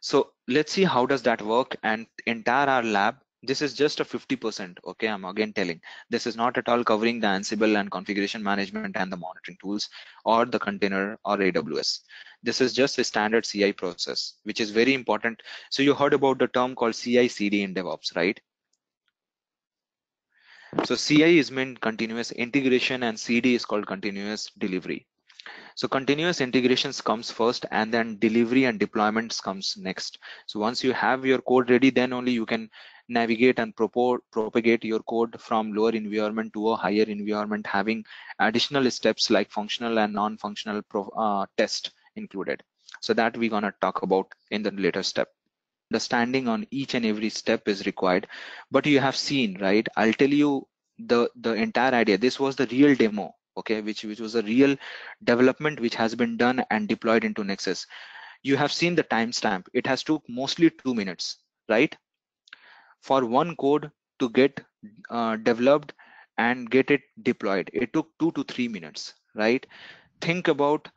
So let's see how does that work and entire our lab. This is just a 50%. Okay, I'm again telling this is not at all covering the Ansible and configuration management and the monitoring tools or the container or AWS. This is just a standard CI process, which is very important. So you heard about the term called CI CD in DevOps, right? So CI is meant continuous integration and CD is called continuous delivery. So continuous integrations comes first and then delivery and deployments comes next. So once you have your code ready, then only you can navigate and propagate your code from lower environment to a higher environment, having additional steps like functional and non-functional uh, test included. So that we're gonna talk about in the later step. Understanding on each and every step is required, but you have seen, right? I'll tell you the the entire idea. This was the real demo okay? Which which was a real development which has been done and deployed into nexus. You have seen the timestamp. It has took mostly two minutes right? For one code to get uh, developed and get it deployed it took two to three minutes right? Think about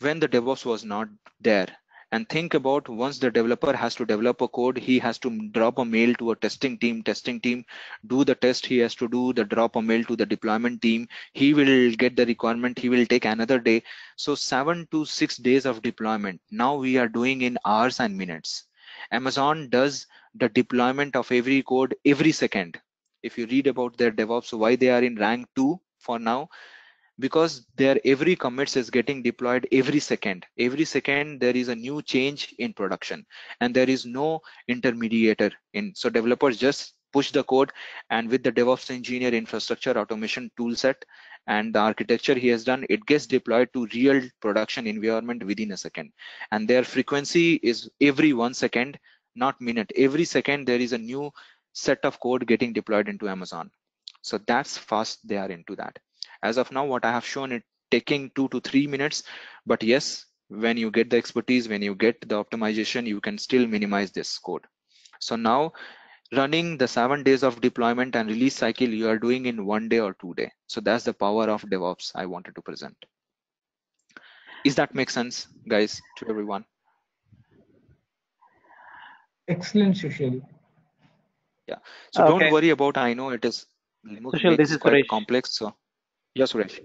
when the devops was not there and think about once the developer has to develop a code he has to drop a mail to a testing team. Testing team do the test. He has to do the drop a mail to the deployment team. He will get the requirement. He will take another day. So seven to six days of deployment. Now we are doing in hours and minutes. Amazon does the deployment of every code every second. If you read about their devops why they are in rank 2 for now because their every commits is getting deployed every second. Every second there is a new change in production and there is no intermediator in. So developers just push the code and with the devops engineer infrastructure automation tool set and the architecture he has done it gets deployed to real production environment within a second. And their frequency is every one second not minute. Every second there is a new set of code getting deployed into amazon. So that's fast they are into that as of now what i have shown it taking two to three minutes but yes when you get the expertise when you get the optimization you can still minimize this code so now running the seven days of deployment and release cycle you are doing in one day or two day so that's the power of devops i wanted to present is that make sense guys to everyone Excellent, Sushil. Yeah so Okay. don't worry about. I know it is. Sushil, this is quite Suresh. complex. So yes, Suresh.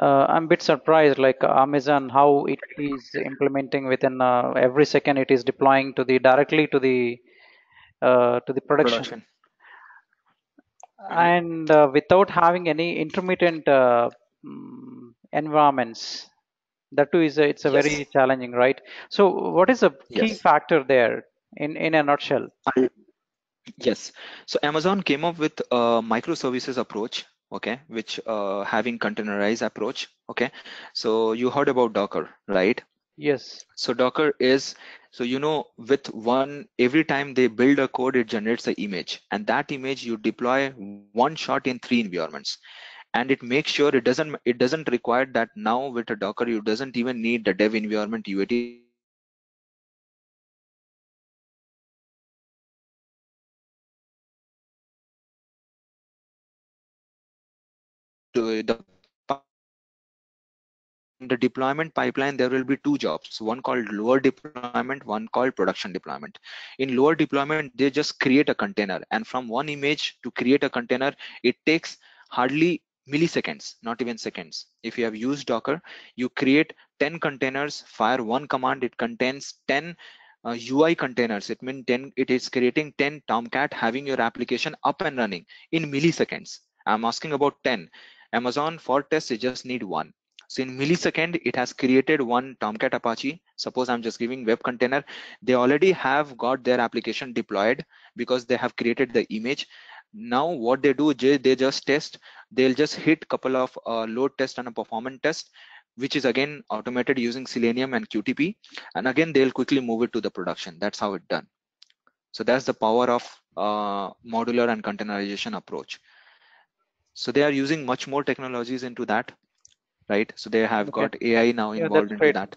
Uh, I'm a bit surprised, like Amazon, how it is implementing within uh, every second it is deploying to the directly to the uh, to the production, Production. and uh, without having any intermittent uh, mm, environments. That too is a, it's a Yes. very challenging, right? So, what is the key Yes. factor there in in a nutshell? I- Yes. So Amazon came up with a microservices approach, okay, which uh, having containerized approach, okay. So you heard about Docker, right? Yes. So Docker is, so you know, with one, every time they build a code, it generates an image, and that image you deploy one shot in three environments, and it makes sure it doesn't it doesn't require that now with a Docker you doesn't even need the dev environment UAT the deployment pipeline there will be two jobs one called lower deployment one called production deployment. In lower deployment they just create a container and from one image to create a container it takes hardly milliseconds not even seconds. If you have used docker you create 10 containers fire one command it contains 10 uh, UI containers. It means 10 it is creating 10 tomcat having your application up and running in milliseconds. I'm asking about 10 amazon for test you just need one so in millisecond, it has created one Tomcat Apache. Suppose I'm just giving web container. They already have got their application deployed because they have created the image. Now what they do, they just test. They'll just hit couple of uh, load test and a performance test, which is again automated using Selenium and QTP. And again, they'll quickly move it to the production. That's how it done. So that's the power of uh, modular and containerization approach. So they are using much more technologies into that right? So they have Okay. got AI now involved that's into that.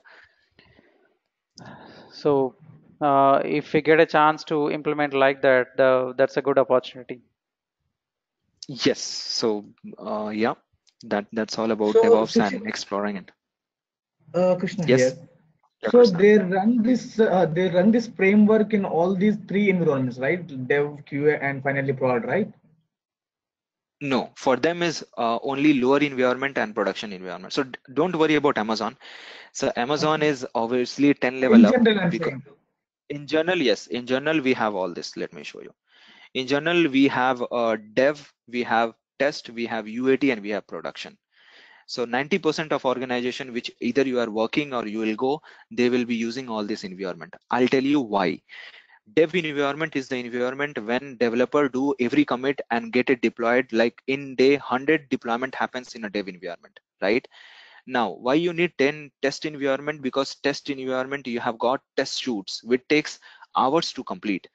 So, uh, if we get a chance to implement like that, uh, that's a good opportunity. Yes. So uh, yeah, that that's all about So, DevOps Sushil- and exploring it. Uh, Krishna Yes. here. Yeah, So Krishna. they run this uh, they run this framework in all these three environments, right? Dev, QA, and finally prod, right? No, for them is uh, only lower environment and production environment. So don't worry about Amazon. So Amazon is obviously 10 level In up. general, because- in general yes. In general we have all this. Let me show you. In general we have uh, dev we have test we have uat and we have production. So 90% of organization which either you are working or you will go they will be using all this environment. I'll tell you why dev environment is the environment when developer do every commit and get it deployed like in day 100 deployment happens in a dev environment right now, why you need 10 test environment? Because test environment, you have got test shoots, which takes hours to complete,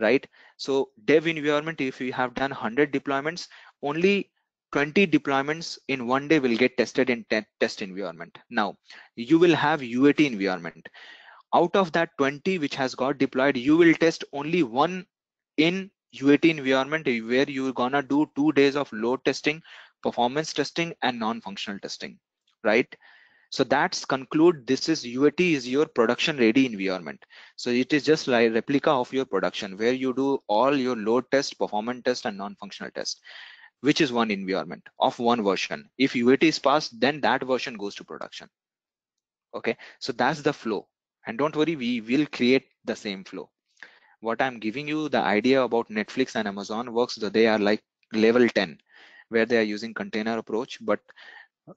right? So dev environment, if you have done 100 deployments, only 20 deployments in one day will get tested in te- test environment. Now, you will have UAT environment. Out of that 20 which has got deployed, you will test only one in UAT environment where you're gonna do two days of load testing, performance testing, and non-functional testing right? So that's conclude this is uat is your production ready environment. So it is just like replica of your production where you do all your load test performance test and non-functional test which is one environment of one version. If uat is passed then that version goes to production. Okay? So that's the flow and don't worry we will create the same flow. What i'm giving you the idea about netflix and amazon works that they are like level 10 where they are using container approach. But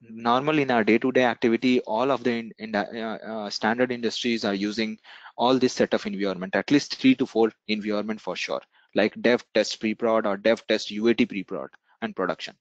normal in our day-to-day activity all of the in, in the, uh, uh, standard industries are using all this set of environment at least three to four environment for sure like dev test pre-prod or dev test uat pre-prod and production